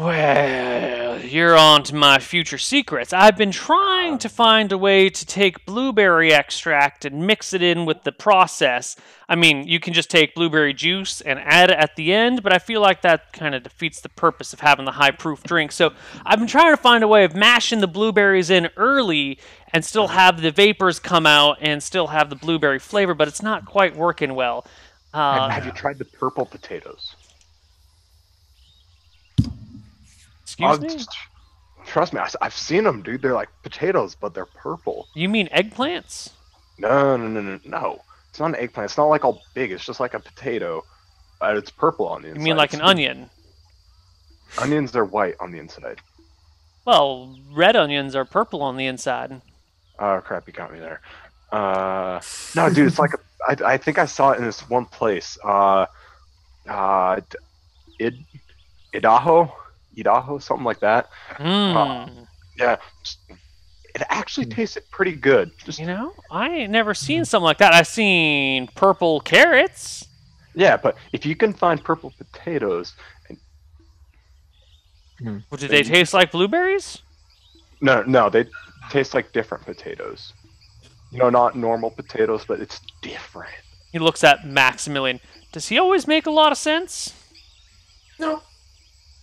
S1: Well, you're on to my future secrets. I've been trying to find a way to take blueberry extract and mix it in with the process. I mean, you can just take blueberry juice and add it at the end, but I feel like that kind of defeats the purpose of having the high proof drink. So I've been trying to find a way of mashing the blueberries in early and still have the vapors come out and still have the blueberry flavor, but it's not quite working well. Uh,
S2: Have you tried the purple potatoes?
S1: Excuse
S2: Oh,
S1: me?
S2: Trust me, I, have seen them, dude. They're like potatoes, but they're purple.
S1: You mean eggplants?
S2: No, no, no, no, no. It's not an eggplant. It's not like all big. It's just like a potato, but it's purple on the inside.
S1: You mean like an onion?
S2: Onions are white on the inside.
S1: Well, red onions are purple on the inside.
S2: Oh crap, you got me there. Uh, no, dude, it's like a, *laughs* I, I think I saw it in this one place. Uh, uh, Id, Idaho, Idaho, something like that.
S1: Hmm.
S2: Yeah, it actually tasted pretty good. Just
S1: you know, I ain't never seen something like that. I've seen purple carrots.
S2: yeah, but if you can find purple potatoes, and
S1: Well, Did they taste like blueberries?
S2: no, no, they taste like different potatoes. You know, not normal potatoes, but it's different.
S1: He looks at Maximilian. Does he always make a lot of sense?
S4: No.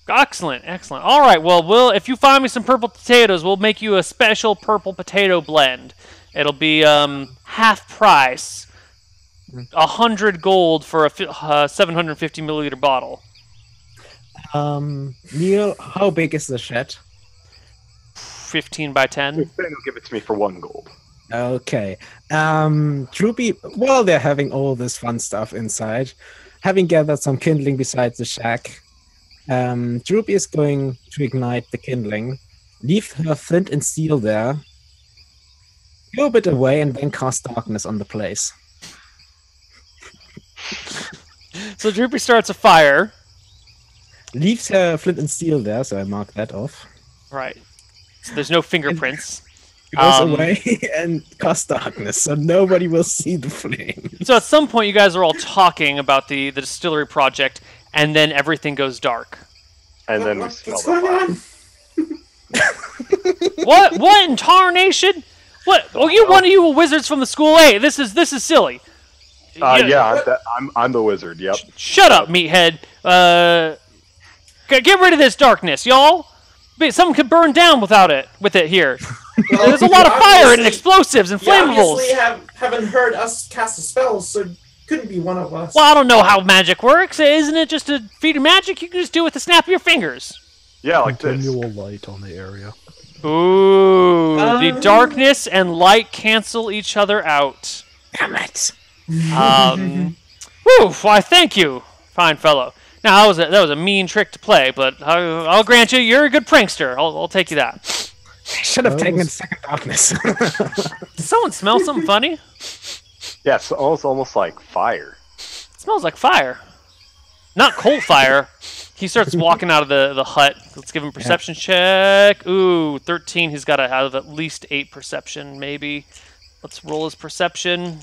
S1: Excellent, excellent. All right, well, we'll if you find me some purple potatoes, we'll make you a special purple potato blend. It'll be um, half price, a hundred gold for a uh, 750 milliliter bottle.
S3: Um, Neal, how big is the shed?
S1: 15 by 10.
S2: Then you'll give it to me for one gold.
S3: Okay. Um, Droopy, while they're having all this fun stuff inside, having gathered some kindling beside the shack, um, Droopy is going to ignite the kindling, leave her flint and steel there, go a bit away, and then cast darkness on the place. *laughs*
S1: So Droopy starts a fire.
S3: Leaves her flint and steel there, so I mark that off.
S1: Right. So there's no fingerprints. *laughs*
S3: Goes
S1: Um,
S3: away *laughs* and casts darkness, so nobody will see the flame.
S1: So at some point, you guys are all talking about the the distillery project, and then everything goes dark.
S2: And then we
S4: What-
S2: smell
S4: what's
S2: the
S4: going
S2: fire. *laughs* *laughs*
S1: What? What in tarnation? What? Oh, you one of you wizards from the school A. This is this is silly.
S2: Uh,
S1: Yeah.
S2: yeah, I'm the, I'm, I'm the wizard. Yep.
S1: Shut up, meathead. Uh, get rid of this darkness, y'all. Something could burn down without it. With it here,
S4: Well,
S1: there's a lot of fire and explosives and
S4: You
S1: flammables.
S4: obviously have, haven't heard us cast a spell, so it couldn't be one of us.
S1: Well, I don't know how magic works. Isn't it just a feat of magic you can just do with the snap of your fingers?
S2: Yeah, like this.
S5: Continual light on the area.
S1: Ooh, the
S4: Um.
S1: darkness and light cancel each other out.
S3: Damn it!
S1: Um, *laughs* whew, why, thank you, fine fellow. Now that was a, that was a mean trick to play, but I'll, I'll grant you, you're a good prankster. I'll, I'll take you that.
S3: I should have
S5: That
S3: taken
S5: was-
S3: second darkness. *laughs*
S1: Did someone smell something funny? It
S2: Yeah, it's almost almost like fire.
S1: smells like fire, not coal fire. He starts *laughs* walking out of the, the hut. Let's give him a perception check. Ooh, 13. He's got to have at least 8 perception, maybe. Let's roll his perception.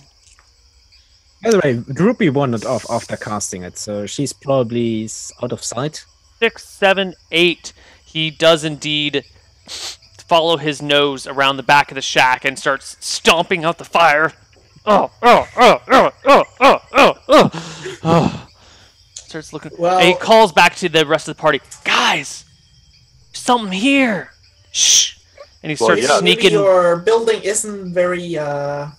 S3: By the way, Droopy wandered off after casting it, so she's probably out of sight.
S1: six, seven, eight. He does indeed follow his nose around the back of the shack and starts stomping out the fire. Oh, oh, oh, oh, oh, oh, oh, oh. oh. Starts looking.
S4: Well-
S1: and he calls back to the rest of the party. Guys, something here. Shh. And he
S2: Well,
S1: starts
S2: yeah.
S4: Maybe your building isn't very uh,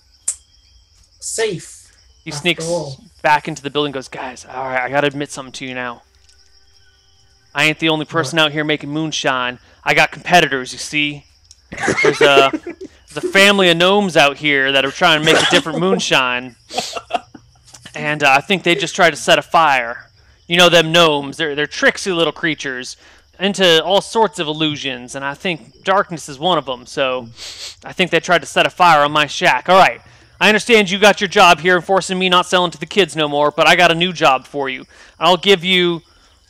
S4: safe.
S1: He sneaks
S4: all.
S1: back into the building. Goes, guys. All right, I gotta admit something to you now. I ain't the only person out here making moonshine. I got competitors. You see, there's a a family of gnomes out here that are trying to make a different moonshine, and uh, I think they just tried to set a fire. You know them gnomes? They're they're tricksy little creatures into all sorts of illusions, and I think darkness is one of them. So I think they tried to set a fire on my shack. All right. I understand you got your job here and forcing me not selling to the kids no more, but I got a new job for you. I'll give you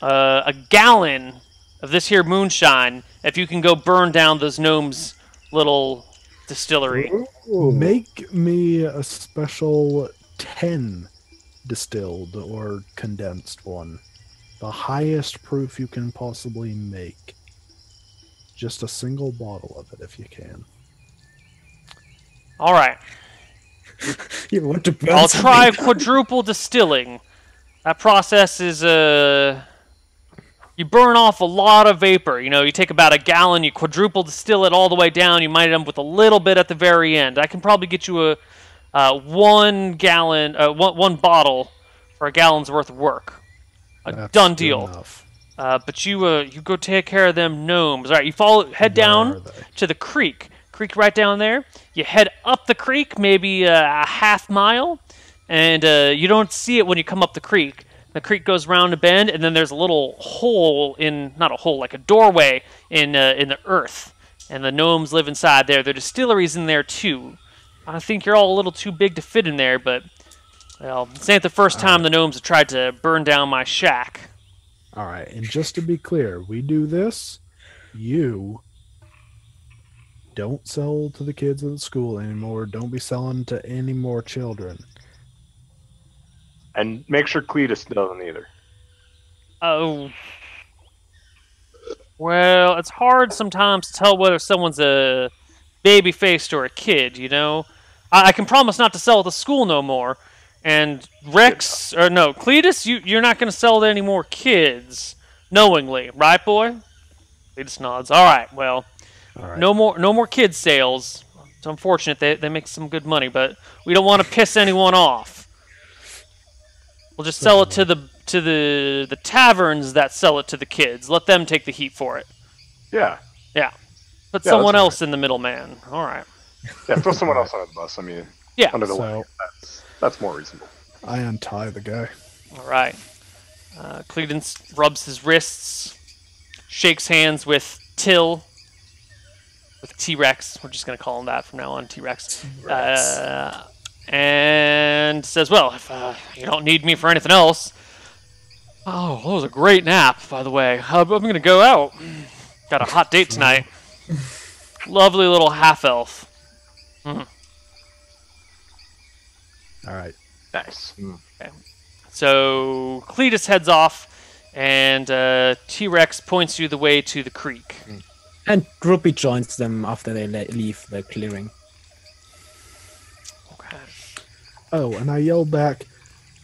S1: uh, a gallon of this here moonshine if you can go burn down those gnomes' little distillery.
S5: Make me a special 10 distilled or condensed one. The highest proof you can possibly make. Just a single bottle of it if you can.
S1: All right. *laughs*
S3: You want to burn
S1: I'll try quadruple distilling. That process is uh you burn off a lot of vapor. You know, you take about a gallon, you quadruple distill it all the way down. You might end up with a little bit at the very end. I can probably get you a uh, one gallon, uh, one, one bottle for a gallon's worth of work. A
S5: That's
S1: done deal. Uh, but you uh, you go take care of them gnomes. All right, you follow head
S5: Where
S1: down to the creek. Creek right down there. You head up the creek, maybe uh, a half mile, and uh, you don't see it when you come up the creek. The creek goes round a bend, and then there's a little hole in not a hole, like a doorway in uh, in the earth, and the gnomes live inside there. The distillery's in there too. I think you're all a little too big to fit in there, but well, this ain't the first time the gnomes have tried to burn down my shack.
S5: All right, and just to be clear, we do this. You don't sell to the kids at the school anymore. Don't be selling to any more children.
S2: And make sure Cletus doesn't either.
S1: Oh. Well, it's hard sometimes to tell whether someone's a baby faced or a kid, you know? I, I can promise not to sell at the school no more. And Rex, or no, Cletus, you, you're not going to sell to any more kids knowingly, right, boy? Cletus nods. All right, well,
S5: All right.
S1: no more no more kid sales. It's unfortunate. They, they make some good money, but we don't want to piss anyone off. We'll just sell it to the to the the taverns that sell it to the kids. Let them take the heat for it.
S2: Yeah.
S1: Yeah. Put
S2: Yeah,
S1: someone
S2: that's
S1: else in the middleman. All right.
S2: Yeah, throw someone else under the bus. I mean, *laughs*
S1: Yeah.
S2: under the
S5: So-
S2: wagon. That's that's more reasonable.
S5: I untie the guy.
S1: All right. Uh, Cledence rubs his wrists, shakes hands with Till, with T Rex. We're just going to call him that from now on, T Rex. Uh, and says, Well, if uh, you don't need me for anything else. Oh, that was a great nap, by the way. Uh, I'm going to go out. Got a hot date tonight. Lovely little half elf.
S5: All right.
S2: Nice.
S1: So Cletus heads off, and uh, T Rex points you the way to the creek.
S3: And Droopy joins them after they le- leave the clearing.
S1: Okay.
S5: Oh, and I yelled back,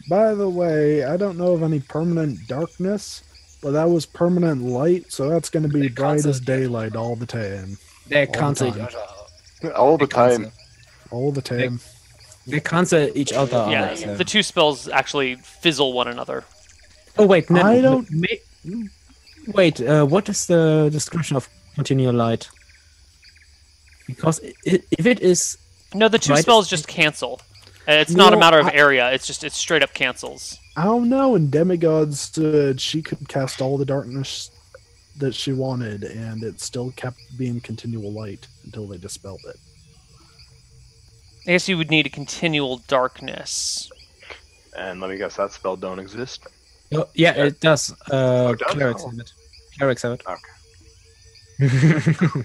S5: by the way, I don't know of any permanent darkness, but that was permanent light, so that's going to be
S3: They
S5: bright as daylight all the time.
S3: They
S5: the
S3: cancel each other.
S2: All the
S3: They
S2: time.
S5: All the time.
S3: They cancel each other out.
S1: Yeah,
S3: so-
S1: the two spells actually fizzle one another.
S3: Oh wait, no,
S5: I don't-
S3: ma- Wait, uh, what is the description of continual light? Because i- i- if it is,
S1: No, the two spells just cancel. Uh, It's not a matter of
S5: I-
S1: area. It's just it straight up cancels.
S5: I don't know. And Demigods stood, she could cast all the darkness that she wanted, and it still kept being continual light until they dispelled it.
S1: I guess you would need a continual darkness.
S2: And let me guess, that spell don't exist.
S3: oh, yeah, it does. Uh,
S2: it does?
S3: clerics
S2: Oh.
S3: have it. Clerics have it.
S2: Okay. *laughs*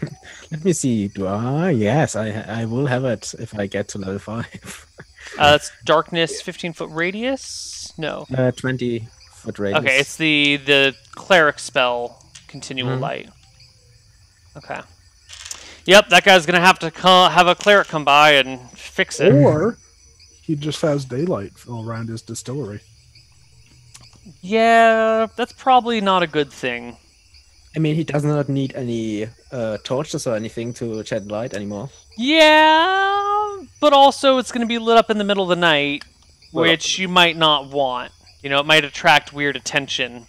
S3: Let me see. Do I? Yes, I I will have it if I get to level five. *laughs*
S1: Uh, that's darkness, fifteen foot radius. No.
S3: Uh, Twenty foot radius.
S1: Okay, it's the the cleric spell, continual
S3: Mhm.
S1: light. Okay. Yep, that guy's gonna have to co- have a cleric come by and fix it.
S5: Or he just has daylight all around his distillery.
S1: Yeah, that's probably not a good thing.
S3: I mean, he does not need any uh, torches or anything to shed light anymore.
S1: Yeah, but also it's going to be lit up in the middle of the night,
S2: Well-
S1: which you might not want. You know, it might attract weird attention.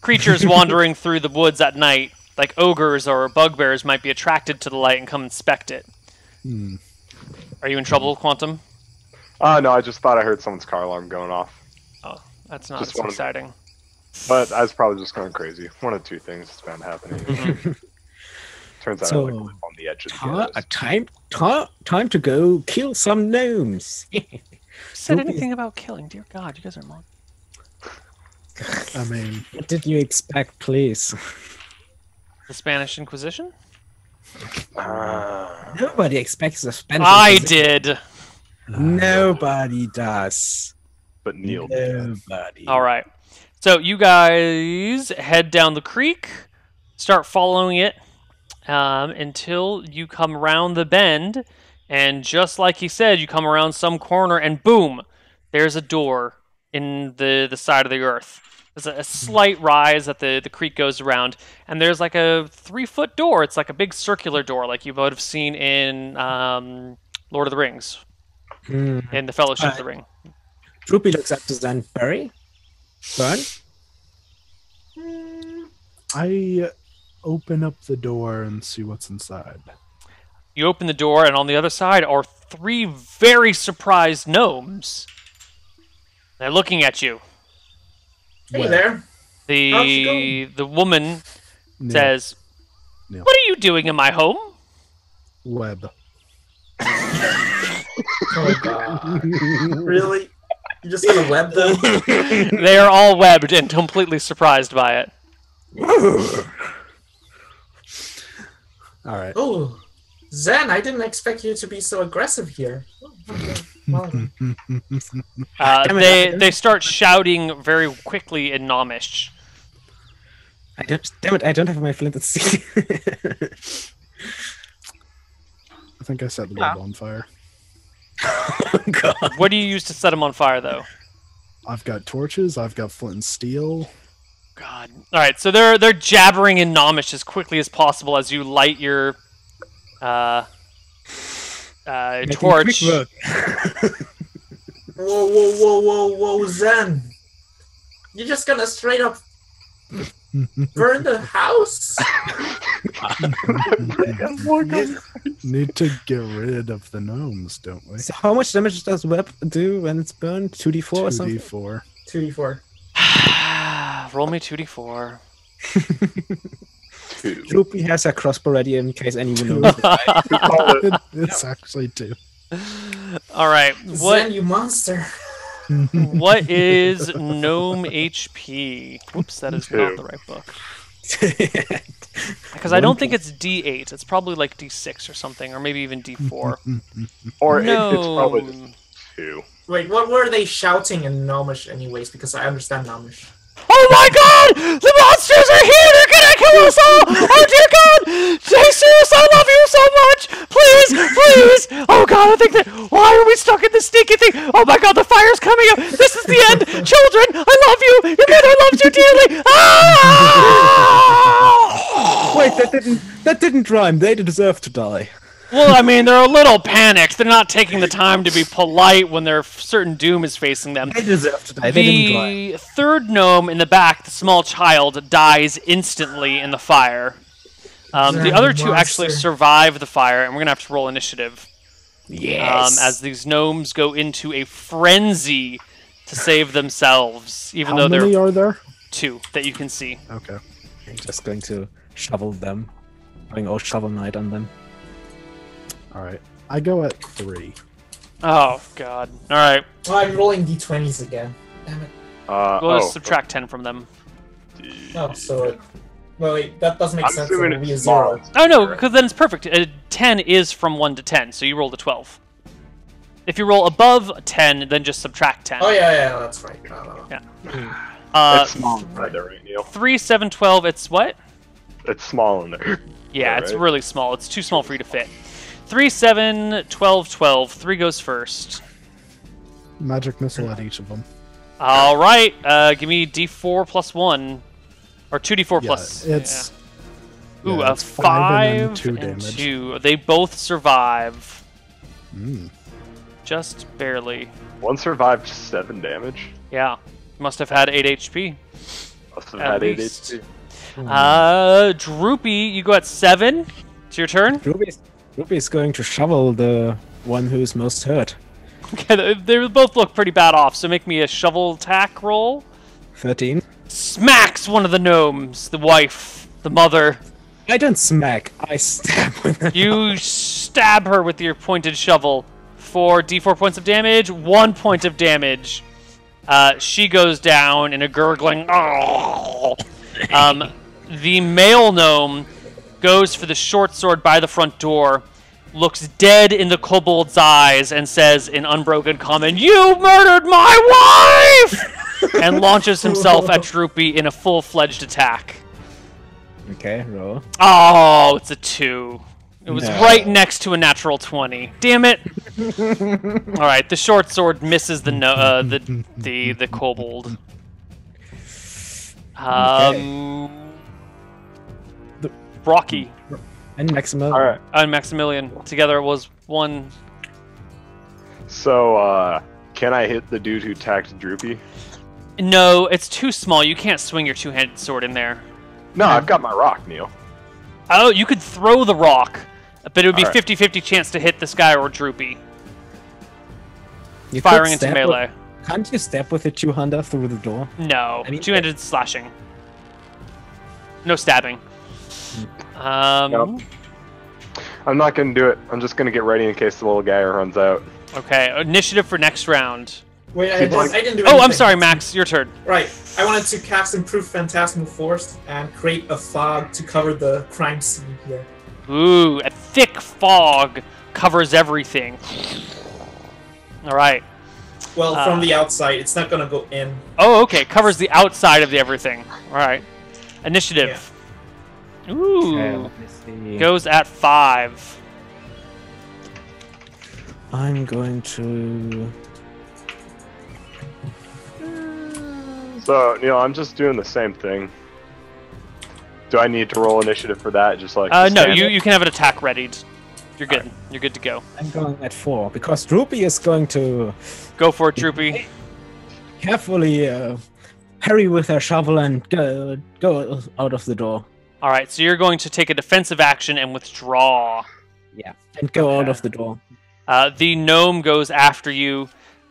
S1: Creatures *laughs* wandering through the woods at night, like ogres or bugbears, might be attracted to the light and come inspect it.
S5: Hmm.
S1: Are you in trouble, Quantum?
S2: Uh, no, I just thought I heard someone's car alarm going off.
S1: Oh, that's not
S2: Just
S1: so
S2: one of-
S1: exciting.
S2: But I was probably just going crazy. One of two things has been happening. *laughs* Turns out I like live on the edge of the
S3: Ti-
S2: ghettos.
S3: uh, time, ti- time to go kill some gnomes.
S1: Said
S3: Don't be-
S1: anything about killing? Dear God, you guys are mon-
S5: I mean,
S3: what did you expect, please?
S1: the Spanish Inquisition.
S2: Ah.
S3: Nobody expects the Spanish.
S1: I
S3: Inquisition.
S1: did.
S3: Nobody does.
S2: But Neal did.
S3: Nobody.
S1: All right. So you guys head down the creek, start following it um, until you come around the bend, and just like he said, you come around some corner, and boom, there's a door in the the side of the earth. There's a, a slight rise that the the creek goes around, and there's like a three foot door. It's like a big circular door, like you would have seen in um, Lord of the Rings,
S3: Hmm.
S1: in the Fellowship of the Ring.
S3: Droopy looks up to Zen Barry. Burn. Hmm.
S5: I open up the door and see what's inside.
S1: You open the door, and on the other side are three very surprised gnomes. They're looking at you.
S4: Hey
S5: Well,
S4: there.
S1: The the woman
S5: Neal,
S1: says,
S5: Neal.
S1: "What are you doing in my home?"
S5: web. *laughs*
S4: Oh god. really? You just gonna web them? *laughs*
S1: they are all webbed and completely surprised by it.
S5: All right.
S4: Oh, Zen, I didn't expect you to be so aggressive here. Oh, okay. Well,
S1: Uh, *laughs* they they start shouting very quickly in Gnomish.
S3: I don't. Damn it! I don't have my flint and steel. *laughs*
S5: I think I set the
S3: Ah.
S5: web on fire.
S3: Oh *laughs* God.
S1: What do you use to set them on fire, though?
S5: I've got torches. I've got flint and steel.
S1: God. All right, so they're they're jabbering in Gnomish as quickly as possible as you light your uh, uh, torch. *laughs*
S4: whoa, whoa, whoa, whoa, whoa, Zen. You're just gonna straight up *laughs* burn the house? *laughs*
S5: Need to get rid of the gnomes, don't we?
S3: So how much damage does web do when it's burned? 2d4 or something?
S5: 2d4.
S4: Two D four. *sighs*
S1: Roll me 2d4.
S2: Two.
S3: Droopy *laughs* has a crossbow ready in case anyone
S5: Two.
S3: knows. *laughs*
S5: It's actually two. *sighs*
S1: All right.
S4: Zen,
S1: What
S4: you monster.
S1: what is gnome HP? Whoops, that is not the right book. *laughs* Because I don't think it's D8. It's probably like D6 or something, or maybe even D4. *laughs*
S2: Or it, it's
S1: no.
S2: probably just two.
S4: Wait, what were they shouting in Gnomish anyways? Because I understand Gnomish.
S1: Oh my god! The monsters are here! They're gonna kill us all! Oh dear god! Jesus, I love you so much! Please, please! Oh god, I think that. Why are we stuck in this stinky thing? Oh my god, the fire's coming up! This is the end! Children, I love you! Your mother loves you dearly! Ah!
S3: Wait, that didn't that didn't rhyme. They deserve to die.
S1: Well, I mean, they're a little panicked. They're not taking the time to be polite when their certain doom is facing them.
S3: They deserve to die.
S1: The third gnome in the back, the small child, dies instantly in the fire. Um, the other two actually survive the fire, and we're gonna have to roll initiative.
S3: Yes.
S1: Um, as these gnomes go into a frenzy to save themselves, even
S5: How
S1: though
S5: many
S1: they're
S5: are there?
S1: two that you can see.
S5: Okay.
S3: I'm just going to shovel them. Going all shovel knight on them.
S5: All right. I go at three.
S1: Oh God! All right,
S4: Oh, I'm rolling D20s again. Damn it.
S2: Uh,
S1: we'll
S2: oh,
S1: subtract ten from them.
S4: Oh, so it. Well, wait, that doesn't make
S2: I'm
S4: sense.
S2: assuming
S4: It will be a
S2: it's
S4: zero.
S1: Oh no, because then it's perfect. Uh, ten is from one to ten, so you roll a twelve. If you roll above ten, then just subtract ten.
S4: Oh yeah, yeah, that's right. No, no, no.
S1: Yeah. *sighs* Uh,
S2: it's small right there, right, Neal?
S1: three, seven, twelve. It's what?
S2: It's small in there.
S1: Yeah,
S2: Yeah,
S1: it's
S2: right.
S1: really small. It's too small for you to fit. Three, seven, twelve, twelve. Three goes first.
S5: Magic missile at each of them.
S1: All right. Uh, give me D4 plus one, or two D4
S5: Yeah,
S1: plus.
S5: it's
S1: yeah. Ooh,
S5: yeah,
S1: a
S5: it's five and two
S1: and
S5: damage.
S1: two. They both survive,
S5: Mm.
S1: just barely.
S2: One survived seven damage.
S1: Yeah, must have had eight HP.
S2: Must have
S1: At
S2: had eight. HP.
S1: Uh, Droopy, you go at seven. It's your turn.
S3: Ruby is, Ruby is going to shovel the one who's most hurt. *laughs*
S1: Okay, they- both look pretty bad off. So make me a shovel attack roll.
S3: 13.
S1: Smacks one of the gnomes, the wife, the mother.
S3: I don't smack. I stab with it.
S1: You stab her with your pointed shovel for d4 points of damage, one point of damage. Uh, she goes down in a gurgling. *laughs* Um, the male gnome goes for the short sword by the front door, looks dead in the kobold's eyes, and says in unbroken common, "You murdered my wife!" *laughs* and launches himself at Droopy in a full-fledged attack.
S3: Okay, roll.
S1: Oh, it's a two. It was
S3: No.
S1: right next to a natural twenty. Damn it! *laughs* All right, the short sword misses the no, uh, the the the kobold. Um,
S3: The-
S1: Brocky
S3: And Maximum.
S2: All right.
S1: and Maximilian together was one.
S2: So, uh, can I hit the dude who attacked Droopy?
S1: No, it's too small. You can't swing your two-handed sword in there.
S2: No, I've got my rock, Neal.
S1: Oh, you could throw the rock, but it would be
S2: All right.
S1: 50-50 chance to hit this guy or Droopy,
S3: You could
S1: firing into melee.
S3: With, can't you step with a two-hander through the door?
S1: No,
S3: I mean-
S1: two-handed slashing. No stabbing. Um,
S2: Nope. I'm not gonna do it. I'm just gonna get ready in case the little guy runs out.
S1: Okay, initiative for next round.
S4: Wait, I,
S2: Keep
S4: didn't,
S2: on-
S4: I didn't do
S1: Oh, I'm sorry, Max. Your turn.
S4: Right. I wanted to cast Improve Phantasmal Force and create a fog to cover the crime scene here.
S1: Ooh, a thick fog covers everything. All right.
S4: Well,
S1: Uh,
S4: from the outside, it's not gonna go in.
S1: Oh, okay. Covers the outside of the everything. All right. Initiative. Ooh.
S3: Okay, let me see.
S1: Goes at five.
S3: I'm going to.
S2: So, Neal, I'm just doing the same thing. Do I need to roll initiative for that? Just like
S1: Uh, no,
S2: standard?
S1: you, you can have an attack readied. You're good. You're good to go.
S3: I'm going at four because Droopy is going to
S1: Go for it, Droopy.
S3: carefully uh, hurry with her shovel and go, go out of the door.
S1: All right, so you're going to take a defensive action and withdraw.
S3: Yeah. And go out of the door.
S1: Uh, the gnome goes after you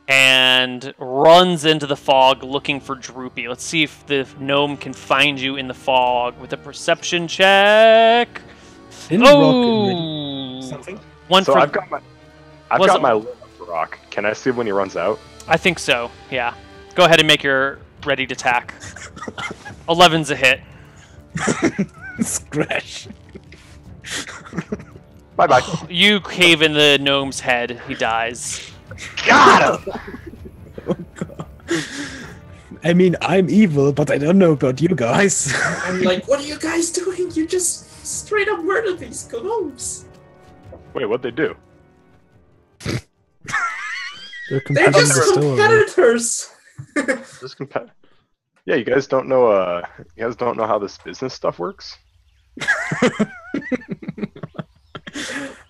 S1: and runs into the fog looking for Droopy. Let's see if the gnome can find you in the fog with a perception check.
S3: Didn't Rock
S1: Oh,
S3: something?
S1: one
S2: So
S1: for
S2: I've got my I've got
S1: it-
S2: my lit up rock. Can I see when he runs out?
S1: I think so. Yeah. Go ahead and make your ready to attack. 11's *laughs* a hit. *laughs* *laughs*
S3: Scratch. *laughs*
S2: Bye bye.
S1: You cave in the gnome's head. He dies.
S2: Got him. *laughs* oh, God.
S3: I mean, I'm evil, but I don't know about you guys.
S4: I'm like, what are you guys doing? You just straight up murdered these gnomes.
S2: Wait, what'd they do?
S5: They're
S4: They're just competitors.
S2: Just compa- Yeah, you guys don't know. Uh, you guys don't know how this business stuff works. *laughs*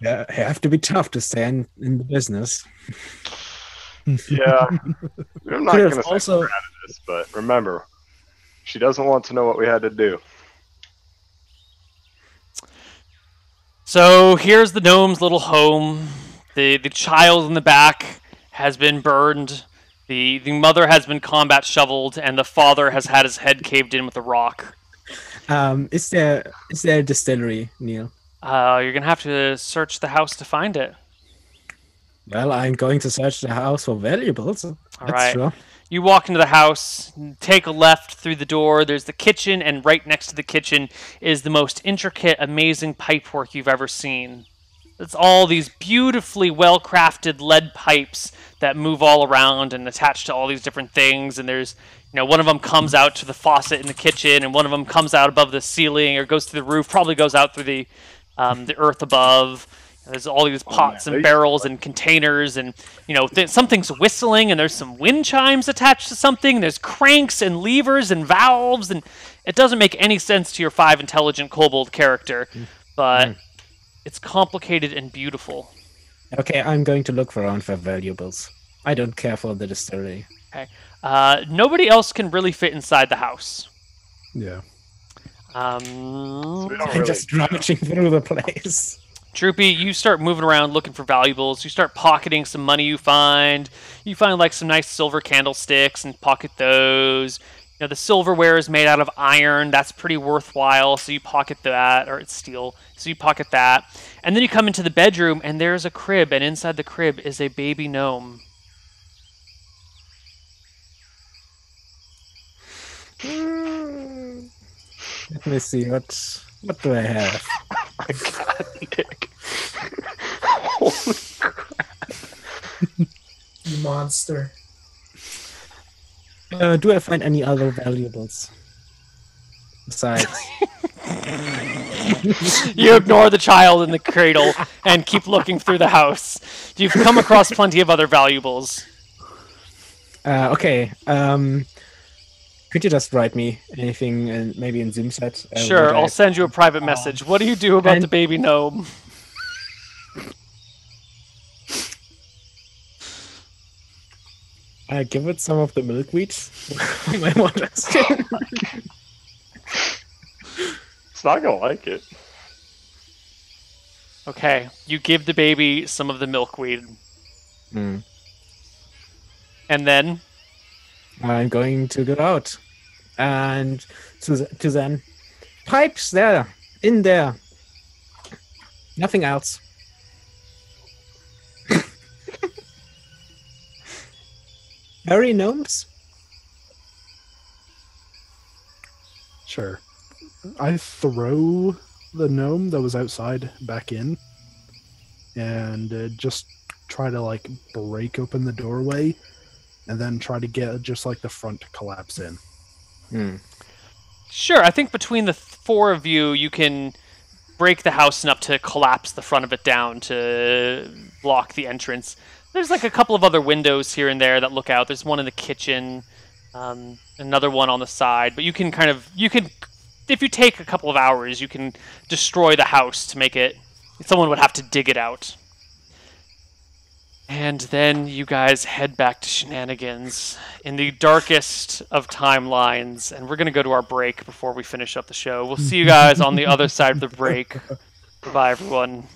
S3: yeah, I have to be tough to stay in, in the business.
S2: Yeah, *laughs* I'm not gonna say
S3: also-
S2: we're out of this, but remember, she doesn't want to know what we had to do.
S1: So here's the gnome's little home. The the child in the back has been burned. The the mother has been combat shoveled, and the father has had his head caved in with a rock.
S3: Um, is there is there a distillery, Neal?
S1: Uh, you're gonna have to search the house to find it.
S3: Well, I'm going to search the house for valuables.
S1: All
S3: That's
S1: right.
S3: sure.
S1: You walk into the house, take a left through the door. There's the kitchen, and right next to the kitchen is the most intricate, amazing pipework you've ever seen. It's all these beautifully well crafted lead pipes that move all around and attach to all these different things. And there's, you know, one of them comes out to the faucet in the kitchen, and one of them comes out above the ceiling or goes to the roof, probably goes out through the, um, the earth above. There's all these pots
S2: man,
S1: and barrels and containers, and you know th- something's whistling, and there's some wind chimes attached to something. There's cranks and levers and valves, and it doesn't make any sense to your five intelligent kobold character, but it's complicated and beautiful.
S3: Okay, I'm going to look around for valuables. I don't care for the distillery.
S1: Uh, nobody else can really fit inside the house.
S5: Yeah.
S1: Um,
S2: We really
S3: just rummaging through the place.
S1: Droopy, you start moving around looking for valuables. You start pocketing some money you find. You find like some nice silver candlesticks and pocket those. You know, the silverware is made out of iron. That's pretty worthwhile. So you pocket that, or it's steel. So you pocket that. And then you come into the bedroom and there's a crib, and inside the crib is a baby gnome.
S3: Let me see what what do I have.
S2: my God, Nick. Holy
S4: You monster.
S3: Uh, do I find any other valuables? Besides, *laughs*
S1: You ignore the child in the cradle and keep looking through the house. You've come across plenty of other valuables.
S3: uh, okay. Um, could you just write me anything, and maybe in Zoom set? uh,
S1: Sure,
S3: what I-
S1: I'll send you a private message. What do you do about
S3: and-
S1: the baby gnome?
S3: I give it some of the milkweed. *laughs* My water *laughs* skin.
S2: It's not gonna like it.
S1: Okay, you give the baby some of the milkweed,
S3: Hmm.
S1: and then
S3: I'm going to go out, and to to then pipes there, in there. Nothing else. *laughs* Harry gnomes.
S5: Sure. I throw the gnome that was outside back in and uh, just try to like break open the doorway and then try to get just like the front to collapse in.
S3: Hmm.
S1: sure, I think between the four of you, you can break the house enough to collapse the front of it down to block the entrance. There's like a couple of other windows here and there that look out. There's one in the kitchen, um, another one on the side. But you can kind of you can, if you take a couple of hours, you can destroy the house to make it. Someone would have to dig it out. And then you guys head back to shenanigans in the darkest of timelines. And we're going to go to our break before we finish up the show. We'll see you guys on the other side of the break. *laughs* Bye, everyone.